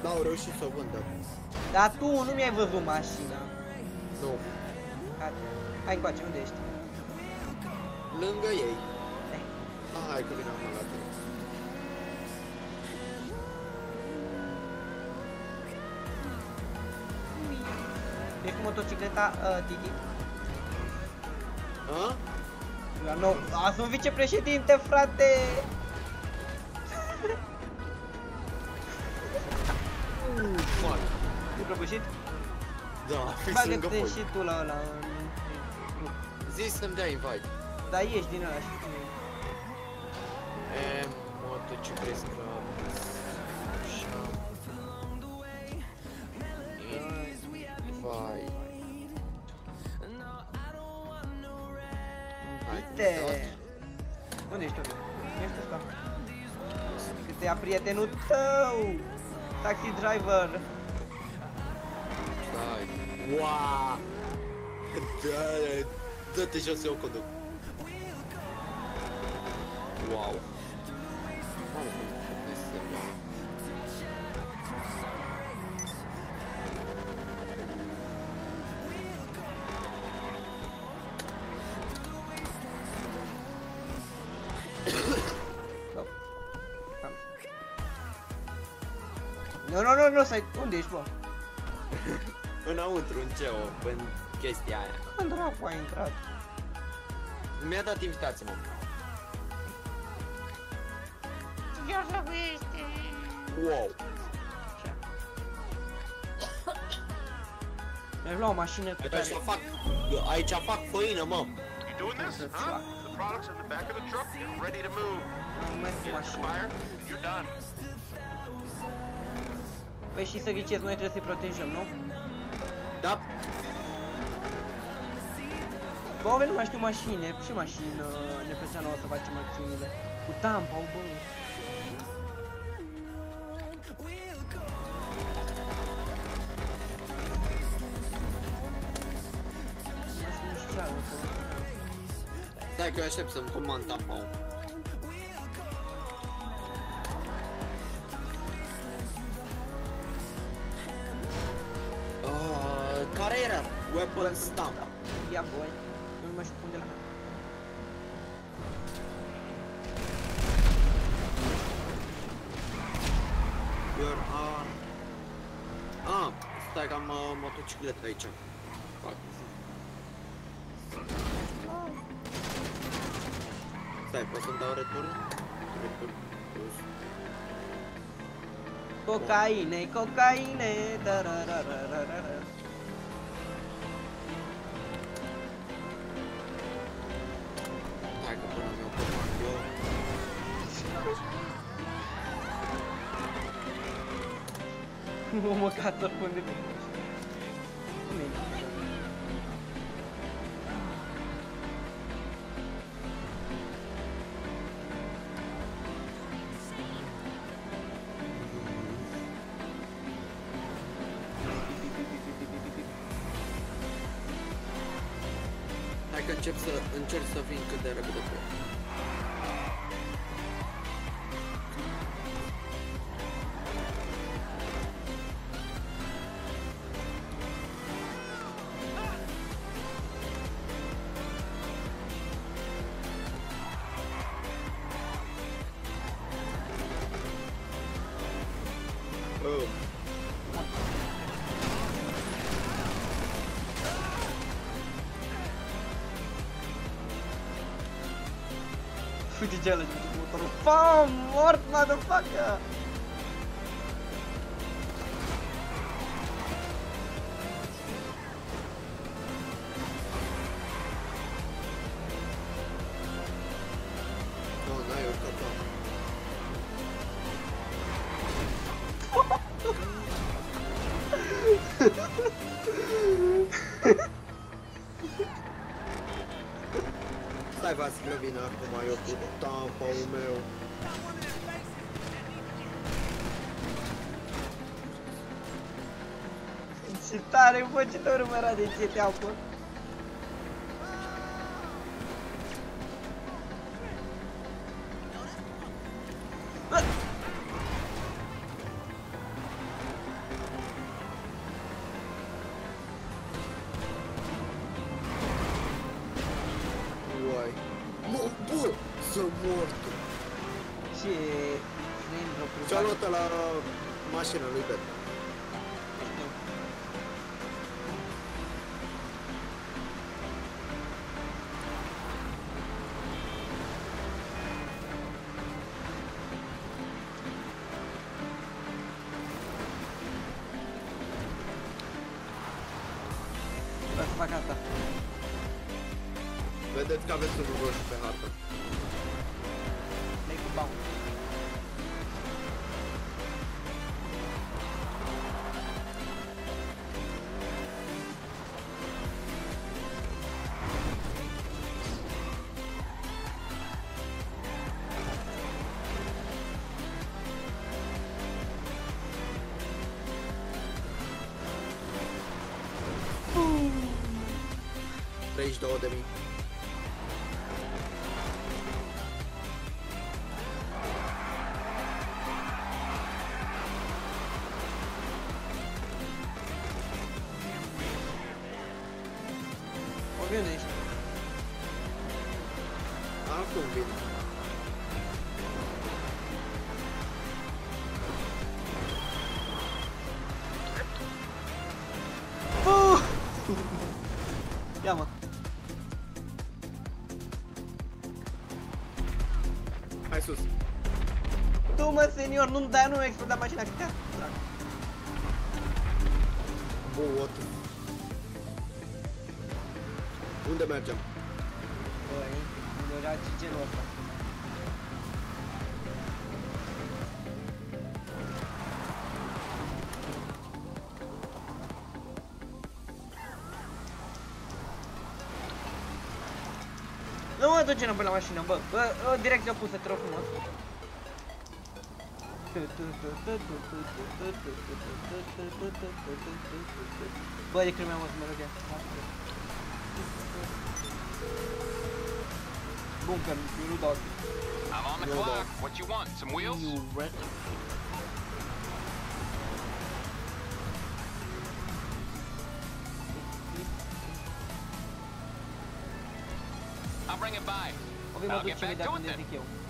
Da, au reușit să o vândă. Dar tu nu mi-ai văzut mașina. Nu. Hai, hai încoace, unde ești? Lângă ei. Eh. Hai că vine acum la tine. E cu motocicleta uh, Titi? A? La nou. A, sunt vicepreședinte, frate! Uh, fuck. E prăbușit? Da, fix lângă Bagă-te voi. și tu la ăla în... Zi să-mi dea invite. Da, ieși din ăla și tu. E, mă, tu ce crezi că... Așa... Vai... Hai, Uite! Unde ești tu? Ești ăsta. Că te ia prietenul tău! Taxi driver! Stai. Wow! Da, dă-te jos, eu conduc. Wow. Mamă, cum este, wow. Stop. Am. Nu, Înăuntru, în CEO, în chestia aia. Când dracu ai intrat? Mi-a dat invitație, mă. Wow. Mi-aș lua o mașină cu care... Aici fac, aici fac făină, mă. You doing this? Să-ți Huh? fac. The product's in the back of the truck. Get ready to move. Am mers cu Get mașina. fire. You're done. Păi și să ghicezi, noi trebuie să-i protejăm, nu? Da? Bă, oameni, nu mai știu mașini, ce mașină ne plăcea nouă să facem acțiunile? Cu tampa, bă. Nu știu ce are, bă. Stai că eu aștept să-mi comand tampon. Weapon stamp. Ia, boi. Nu mai știu unde la Your arm. Ah, stai că am uh, motocicletă aici. Fac. Stai, pot să-mi dau return? Return. plus. Cocaine, cocaine, tararararara. O măcator unde Uite ce ăla cu motorul. Pam! Mort, motherfucker! Urmăra de Treizeci două de mii. Obi, unde Tu mă, senior, nu, dar nu exploda mașina. Câtea? Oh, what the... Unde mergem? Băi, unde era genul ăsta. Nu mă duce înapoi la mașină, bă, bă, o direcție opusă, te rog frumos. Bă, de când mi-am auzit melodia. Bunker, you dog. I'm on the clock. What you want? Some wheels? You red. I'll bring it by. I'll get back to it then.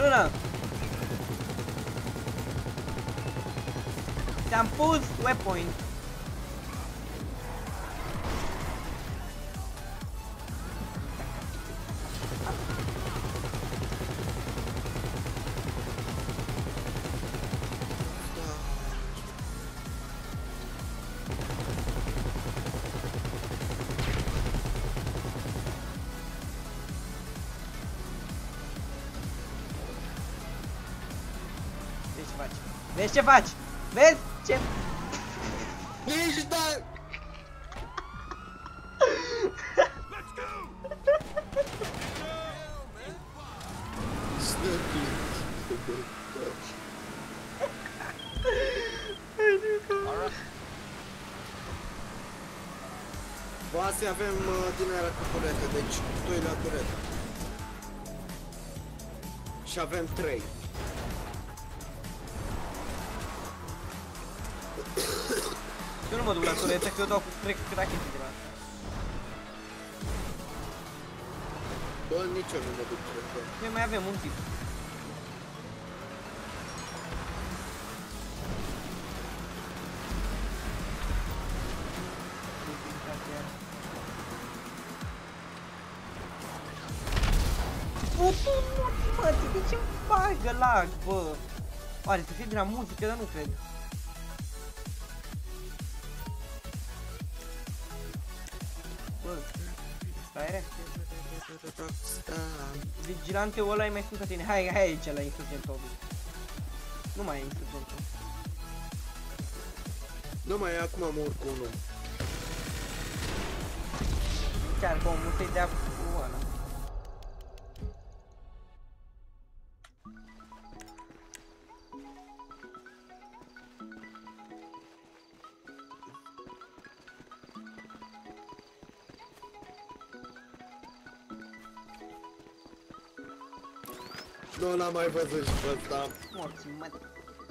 Bruno. Shampoo's weapon Vezi ce faci? Vezi ce... Ești, da! Snăpit. Vasi avem uh, tinerea cu turete, deci 2 la turete. Și avem 3. Eu nu mă duc la turete, că eu dau cu trec câte chestii de la asta. Bă, nici eu nu mă duc cred că. Noi mai avem un tip. Putul morții, mă, de ce îmi bagă lag, bă? Oare să fie de la muzică, dar nu cred. Vigilanteul ăla e mai sus ca tine. Hai, hai aici la insurgentul. Nu mai e insurgentul. Nu mai e, acum mă urc cu unul. Chiar că omul să-i dea cu ăla. Nu l-am mai văzut și pe ăsta. Morții, mă.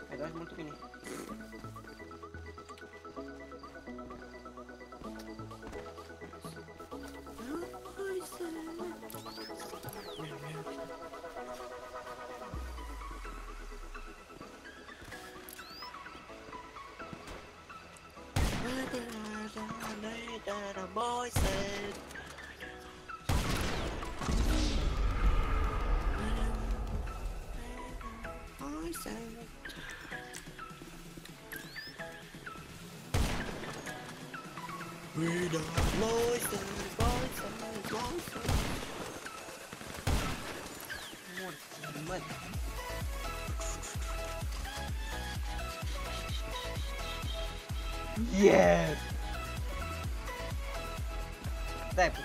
Ai dat mult bine. Дай пути.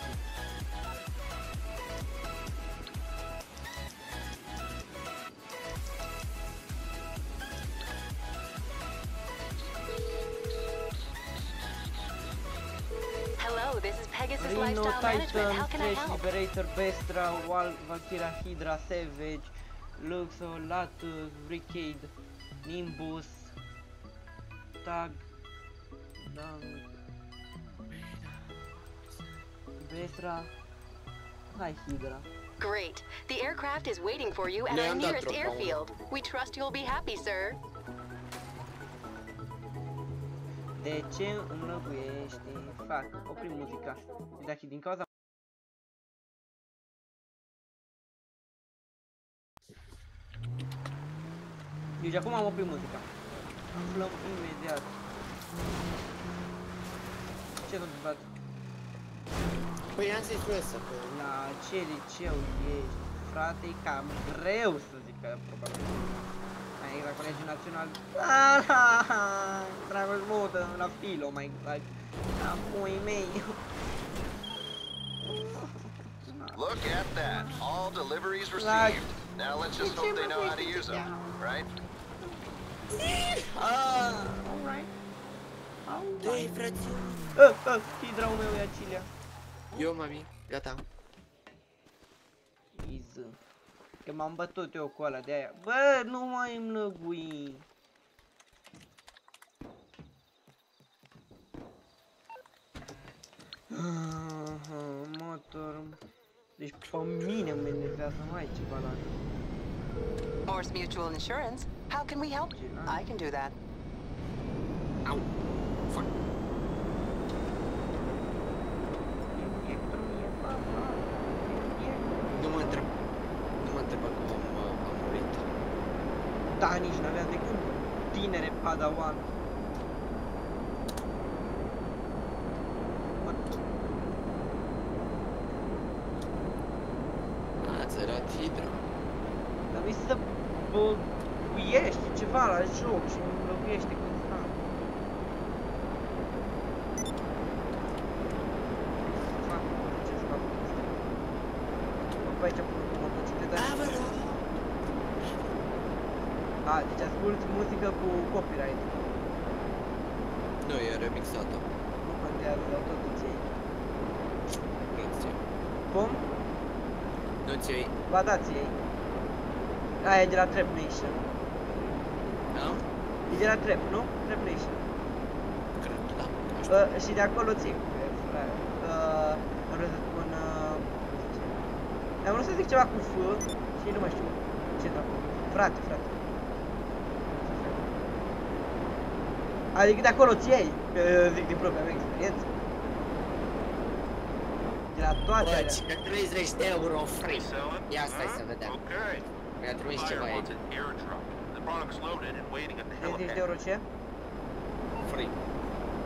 Rhino, Titan, Thresh, Liberator, Bestra, Wal Valkyra, Hydra, Savage, Luxo, Latus, Brigade, Nimbus, Tag, Dunk, Bestra, Hai Hydra. Great. The aircraft is waiting for you at Ne our am dat nearest drop-down. airfield. We trust you'll be happy, sir. De ce înlocuiește? Fac, oprim muzica. Dacă din cauza Deci acum am oprit muzica. Aflăm imediat. Ce s-a întâmplat? Păi am zis ăsta, că La ce liceu ești? Frate, e cam greu să zic că probabil. Mai exact colegiul național. Ah, Dragul mută la filo, mai exact. La puii mei. Look at that. All deliveries received. Now let's just hope they know how to use them, right? Ah, alright. Dai, frate. Ah, ah, hidraul meu e Acilia. Eu, mami, gata. Iză. Că m-am bătut eu cu ăla de aia. Bă, nu mai îmi lăgui. Aha, motor. Deci pe mine mă enervează mai ceva la Morse Mutual Insurance. How can we help? I can do that. Au. da One. Nu-ți iei. Ba dați ei. Aia e de la Trap Nation. Da? E de la Trap, nu? Trap Nation. Cred că da. Nu știu. Uh, și de acolo ți frate. Uh, am vrut să spun... Uh, cum se zice? am vrut să zic ceva cu F și nu mai știu ce da. Frate, frate. Adică de acolo ți iei, că zic din propria mea experiență. De la toate Bă, alea. cine 30 de euro free. Selling? Ia stai să vedem. Okay. Mi-a trimis ceva Buyer aici. wants an airdrop. The product's loaded and waiting at the 30 de helipad. euro ce? Free.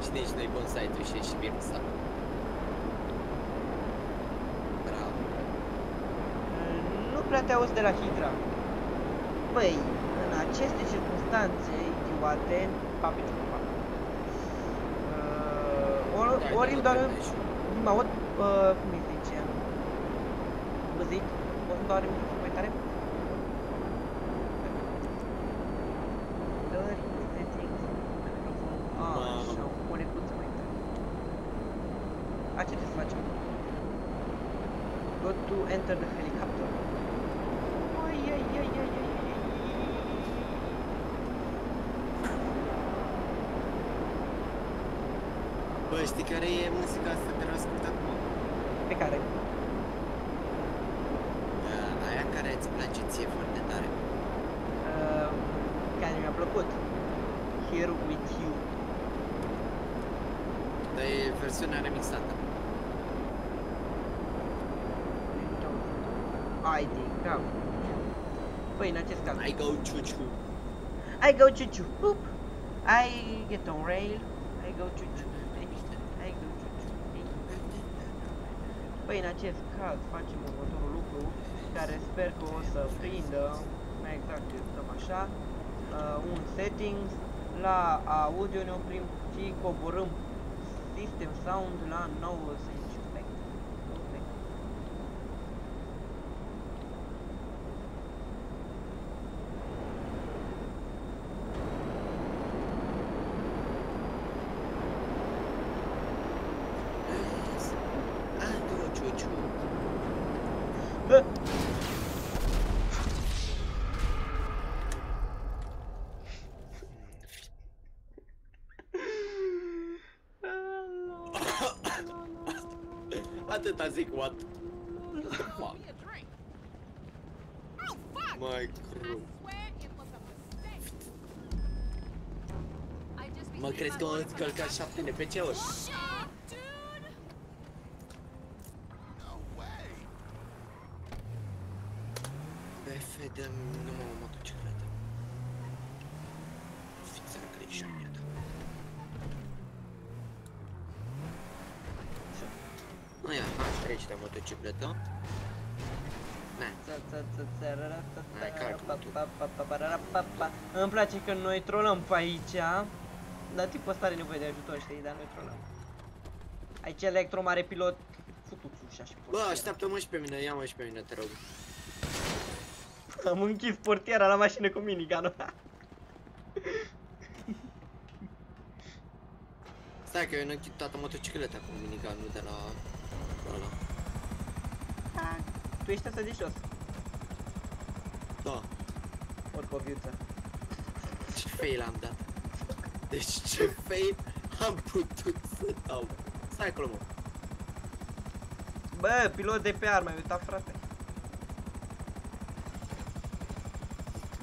Și nici nu-i bun site-ul și e și virusa. Bravo. Nu prea te auzi de la Hydra. Băi, în aceste circunstanțe idiote, papi ce fac. Uh, ori, Dai, ori dai, îmi doare, dai, dai. mă aud, uh, cum îi zice, băzit, o să doare I go choo choo. Boop. I get on rail. I go choo choo. I go choo choo. Păi, în acest caz facem următorul lucru, care sper că o să prindă, mai exact ce stăm așa, uh, un settings, la audio ne oprim și coborâm system sound la 90. Atâta zic, what? What the fuck? Mai cru. Mă crezi că îți călca șapte NPC-uri? BF de numai o motocicletă. Fița greșeală. Nu ia, hai, treci de motocicletă. Na, Ță, ță, ță, țărără, ță, Hai, țărără, calcă pa, tu. pa, pa, pa, parara, pa, pa. Îmi place că noi trolăm pe aici, dar tipul ăsta are nevoie de ajutor, știi, dar noi trolăm. Aici Electro mare pilot, futu ușa și Bă, portiera. așteaptă-mă și pe mine, ia-mă și pe mine, te rog. Am închis portiera la mașină cu minigunul. Stai că eu închid toată motocicleta cu minigunul de la ăla. tu ești ăsta de jos, Da, ori o viuță. ce fail am dat. Deci ce fail am putut să dau. Stai acolo, mă. Bă, pilot de pe armă, ai uitat, frate.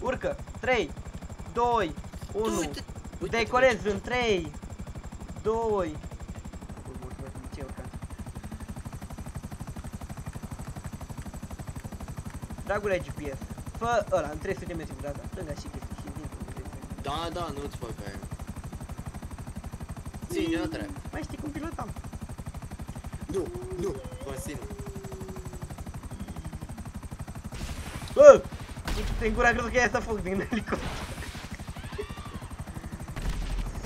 Urcă, 3, 2, 1, Uite, uite, decolez în 3, 2, ce urcat. Dragule GPS, fă ăla, în 300 de metri cu dreapta, stânga și chestii și vin. Da, da, nu-ți fac aia. Ține la dreapta. Mai știi cum pilotam? Nu, nu, Vasile. Bă! Uite-te în gura, cred că ia să foc din elicopter.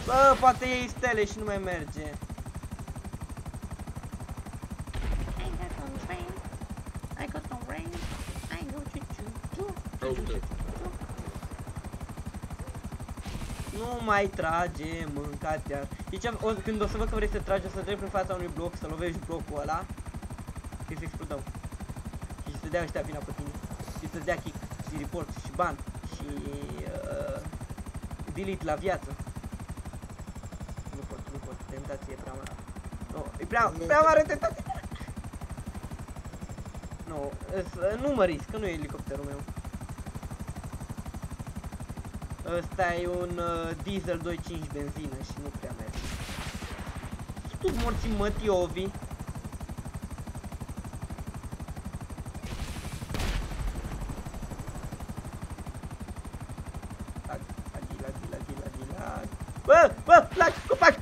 Bă, poate iei stele și nu mai merge. I got some rain. I got some rain. I go to choo Uite. Nu mai trage, mâncați iar. Deci, o, când o să văd că vrei să tragi, o să treci prin fața unui bloc, să lovești blocul ăla și să explodăm. Și să dea ăștia vina pe tine. Și să-ți dea kick și report și ban și uh, delete la viață. Nu pot, nu pot, tentație e prea mare. Nu, e prea, Nu. prea mare tentație. Nu, îs- nu mă risc, că nu e elicopterul meu. Ăsta e un uh, diesel 2.5 benzină și nu prea merge. Tu morți mătii Ovi. Lag, lagi, lagi, lagi, lagi, lag. Bă, bă, lag, copac!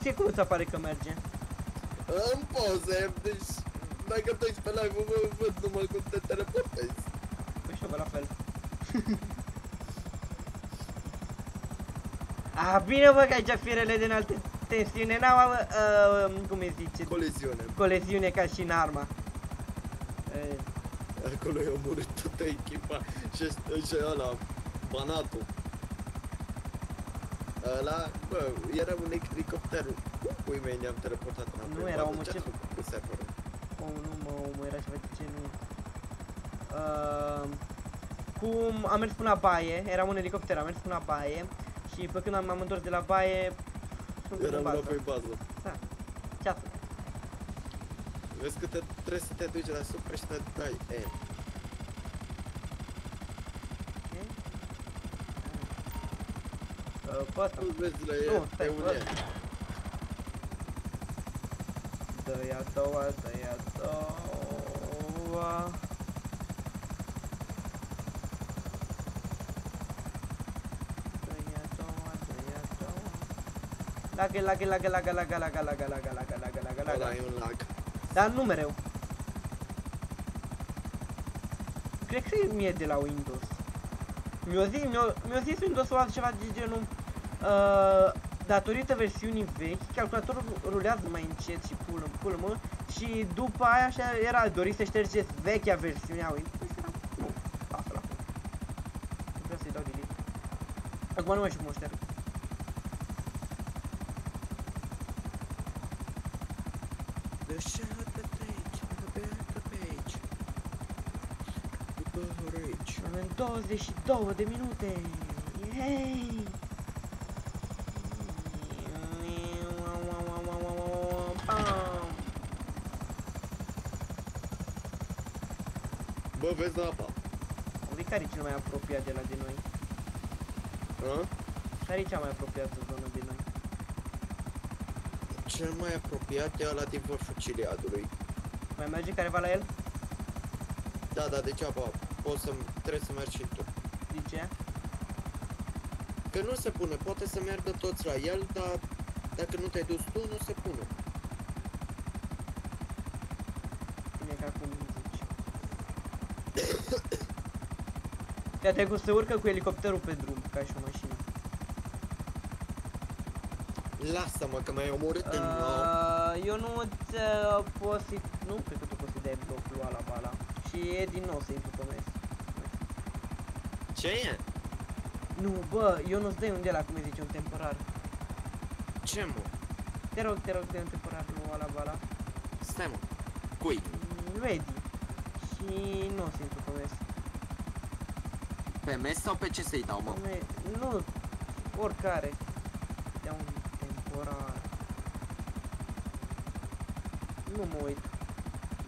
Ție cum îți apare că merge? În poze, deci dacă tu ești pe live, vă văd numai cum te teleportezi. Păi și eu văd la fel. A, bine bă, că aici firele de înaltă tensiune n-au, uh, cum îi zice, Coliziune. coleziune ca și în arma. Uh, Acolo i-a omorât toată echipa și ăsta- și ăla, banatul. Ăla, bă, era un elicopter. Cum pui mei ne-am teleportat înapoi? Nu, era Bă, omul ce mă, omul era ceva de genul. Uh, cum am mers până la baie, era un elicopter, am mers până la baie și pe când am- m-am întors de la baie, sunt în Eram bază. la pe bază. Da, ce-a făcut? Vezi că te, trebuie să te duci deasupra și te dai E. Uh, pe ăsta. Nu vezi la Nu, E, stai, pe un bă. E. Dă-i a doua, dă-i a doua. Dă-i a doua, dă-i a doua. Lagă, lagă, lagă, lagă, lagă, lagă, lagă, lagă, lagă, lagă, lagă, Ăla lagă. e un lag. Dar nu mereu. Cred că e mie de la Windows. Mi-o zis, mi-o, mi-o zis Windows-ul altceva de genul... Uh, datorită versiunii vechi, calculatorul rulează mai încet și pulă, pulă mă, și după aia așa era, doriți să ștergeți vechea versiune a Windows. Și eram, Nu, lasă la fel. Nu vreau să-i dau delete. Acum nu mai știu cum o șterg. The shot the page, the back the page. După rage. Avem 22 de minute. Yay! Bă, vezi apa. Uite care e cel mai apropiat de la de noi? A? Care e cea mai apropiată zonă de noi? Cel mai apropiat e ăla din vârful Ciliadului. Mai merge careva la el? Da, da, degeaba. Poți să, trebuie să mergi și tu. De ce? Că nu se pune, poate să meargă toți la el, dar dacă nu te-ai dus tu, nu se pune. Bine că acum zici. Te trecut să urcă cu elicopterul pe drum, ca și o mașină. Lasă-mă că m-ai omorât în nou. Uh, eu nu îți uh, pot să Nu cred că tu poți să dai blocul ăla bala. Și e din nou să intru pe mes. Ce e? Nu, bă, eu nu-ți dai un de la, cum îi zice, un temporar. Ce mă? Te rog, te rog, dai un temporar lui ăla bala. Stai mă. Cui? Mm, Lui Eddie. Și nu o să intru pe mes. Pe mes sau pe ce să-i dau, mă? Me- Nu, oricare. Dea un temporar. Nu mă uit.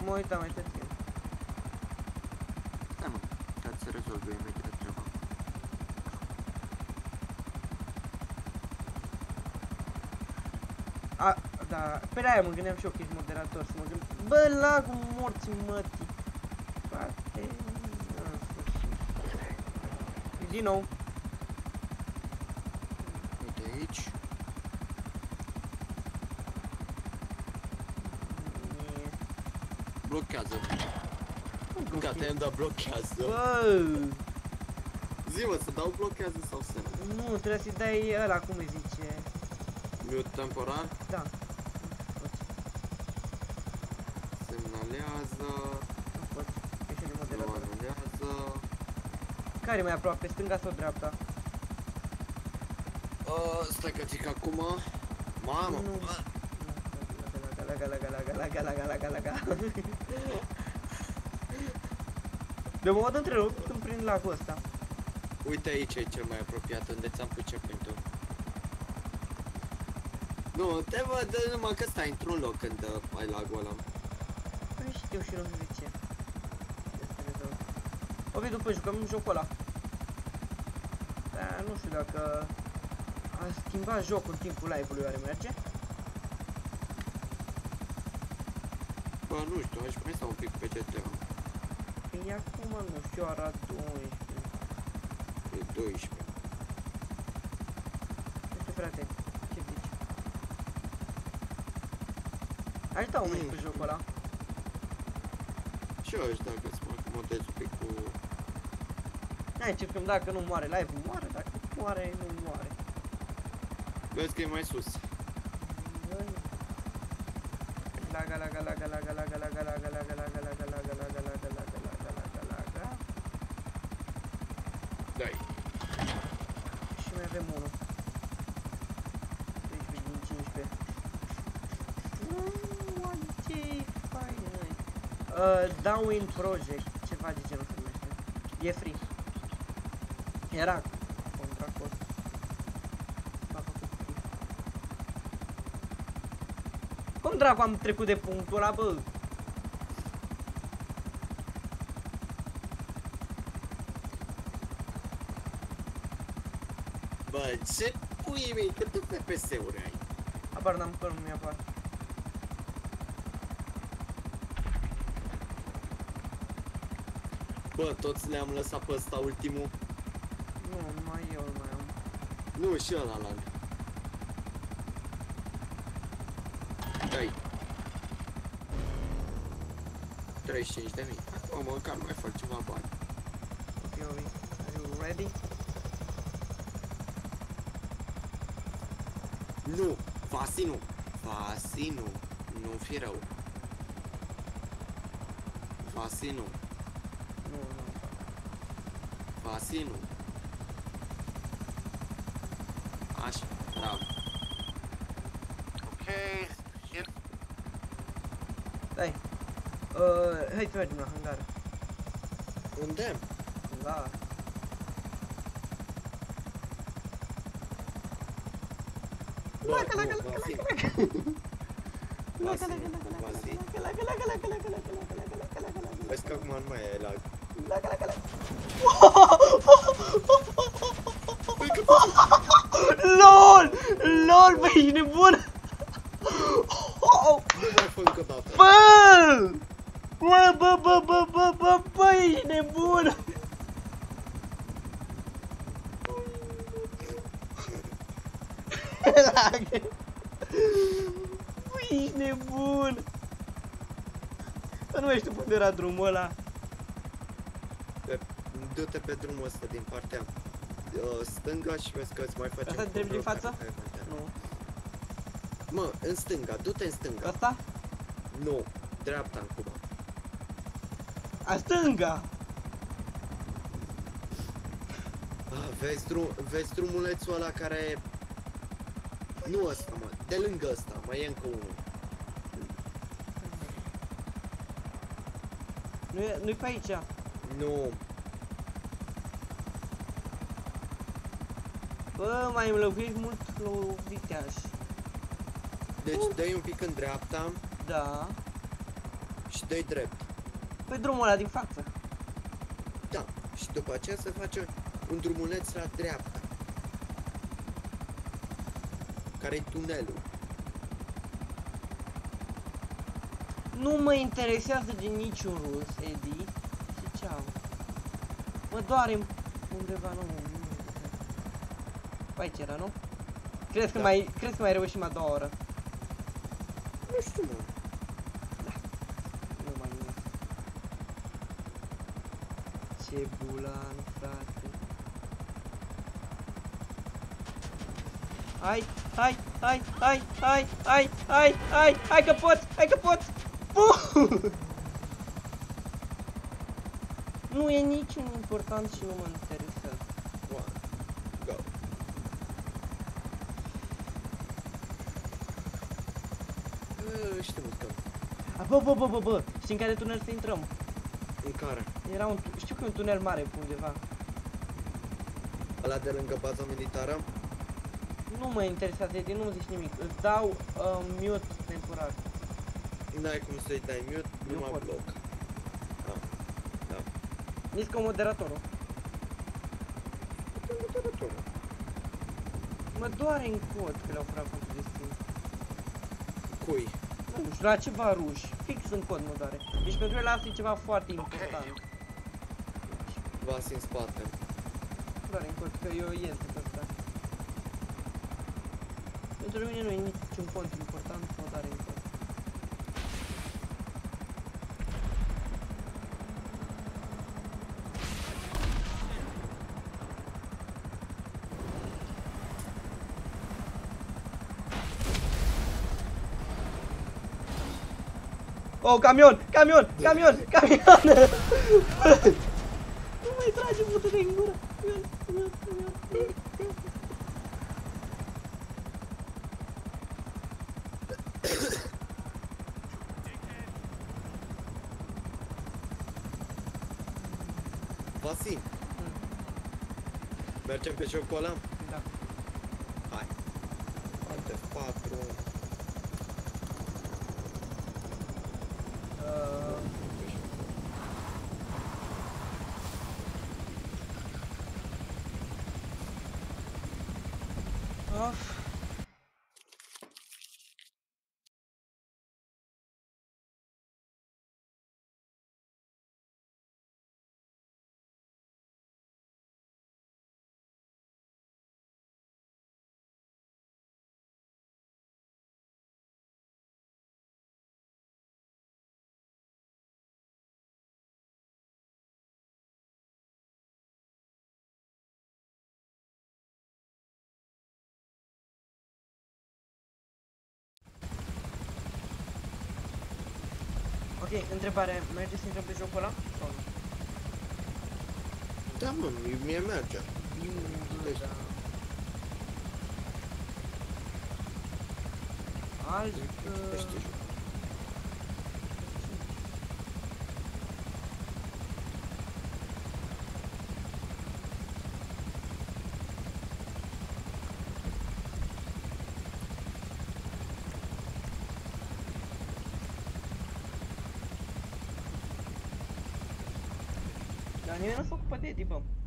Mă uitam mai târziu. Stai mă, ca să rezolv eu imediat treaba. A, da, pe aia mă gândeam și eu că ești moderator, să mă gândesc. Bă, lagul morții mătii. Din nou. Uite aici. Blochează. Dat blochează. Bă, Zi-mă, să dau blochează sau să nu? nu, trebuie să-i dai ăla, cum îi zice. Mute temporar. Da. Semnalează. Care e mai aproape, stânga sau dreapta? Uh, stai că zic acum. Mamă. Nu. bă. Laga, laga, laga, laga, laga, laga, laga, laga. De mod întrerupt când prind lagul ăsta. Uite aici e cel mai apropiat, unde ți-am pus checkpoint-ul. Nu, te văd numai că stai într-un loc când uh, ai lagul ăla. Păi știu și nu știu de ce. Este rezolv. Ok, după jucăm jocul ăla. Dar nu știu dacă a schimbat jocul în timpul live-ului, oare merge? Bă, nu știu, aș mai sta un pic pe GTA. Păi acum nu știu, ora 12. E 12. Nu știu, frate, ce zici? Aș da un meci cu jocul ăla. Și eu aș dacă să mă acomodez un pic cu... Hai, încercăm dacă nu moare live, moare, dacă nu moare, nu moare. Vezi că e mai sus. Laga, laga, laga, laga, laga, laga, laga, laga, laga, laga, laga, laga, laga, laga, laga, laga, laga. Dai. Și mai avem unul. 13 din 15. Uuu, ce fain, măi. Uh, Downwind Project, ceva de genul se numește. E free. Era contra cost. S-a făcut free. Cum dracu am trecut de punctul ăla, bă? Bă, ce pui mei, câte FPS-uri ai? Apar n-am că nu mi-apar. Bă, toți le-am lăsat pe ăsta ultimul. Não sei lá, lá. Aí. Três change também. Ah, mano, cara, mais forte, uma embora. Ok, Are you ready? Não, fascino. Fascino. Não virou. Fascino. Não, não. Fascino. Așa, bravo. Okay. In Stai. Uh, hai să mergem la hangar. Unde? Da. Bă, nu, Vasil. Vasil, Vasil. Vezi că acum nu mai e lag. LOL! LOL, bă, ești nebun! Nu mai fă încă o dată. Bă! Bă, bă, bă, bă, bă, bă, bă, ești nebun! Bă, ești nebun! Să nu mai știu unde era drumul ăla. Pe- Du-te pe drumul ăsta din partea uh, stânga și vezi că îți mai facem Asta drept din control față? care- care- care- Nu. Mă, în stânga, du-te în stânga. Asta? Nu, dreapta în Cuba. A stânga! Ah, vezi, drum, vezi drumulețul ăla care... Nu ăsta, mă, de lângă ăsta, mai e încă unul. Nu e, nu-i pe aici. Nu, Bă, mai îmi lovești mult loviteaș. deci dai un pic în dreapta Da. și dai drept. Pe drumul ăla din față. Da, și după aceea se face un drumuleț la dreapta. Care-i tunelul. Nu mă interesează de niciun rus, Edi. Și ceau. Mă doare undeva, nu, nu, nu. Pe aici era, nu? Crezi că Da. mai, crezi că mai reușim a doua oră? Nu știu, mă. Nu mai e. Ce bulan, frate. Hai, hai, hai, hai, hai, hai, hai, hai, hai că poți, hai că poți! Puh! Nu e niciun important și nu mă interesează. One, go. Uh, știu că A, bă, bă, bă, bă, bă, știi în care tunel să intrăm? în care? Era un, tu- știu că e un tunel mare pe undeva. Ăla de lângă baza militară? Nu mă interesează, Edi, nu zici nimic. Îți dau uh, mute temporar. N-ai cum să-i dai mute, Nu numai pot. bloc. Ah, da. Nici ca moderatorul. Mă doare în cod că le-au furat punctul de schimb. Cui? Nu știu, la ceva ruși. Fix în cod mă doare. Deci pentru el asta e ceva foarte important. Vasi în spate. Mă doare în cod, că eu ies pe asta. Pentru mine nu e niciun cont important, mă doare în Ó, oh, o caminhão, caminhão, caminhão, caminhão. Não vai entrar de puta nenhuma. Vasi. Mergem pe șocola? Da. Hai. Alte patru. Ok, întrebare, merge să intrăm pe jocul ăla? Sau nu? Da, mă, mie merge. Deci, Alt... Ești uh, joc. Dar nimeni nu s-a ocupat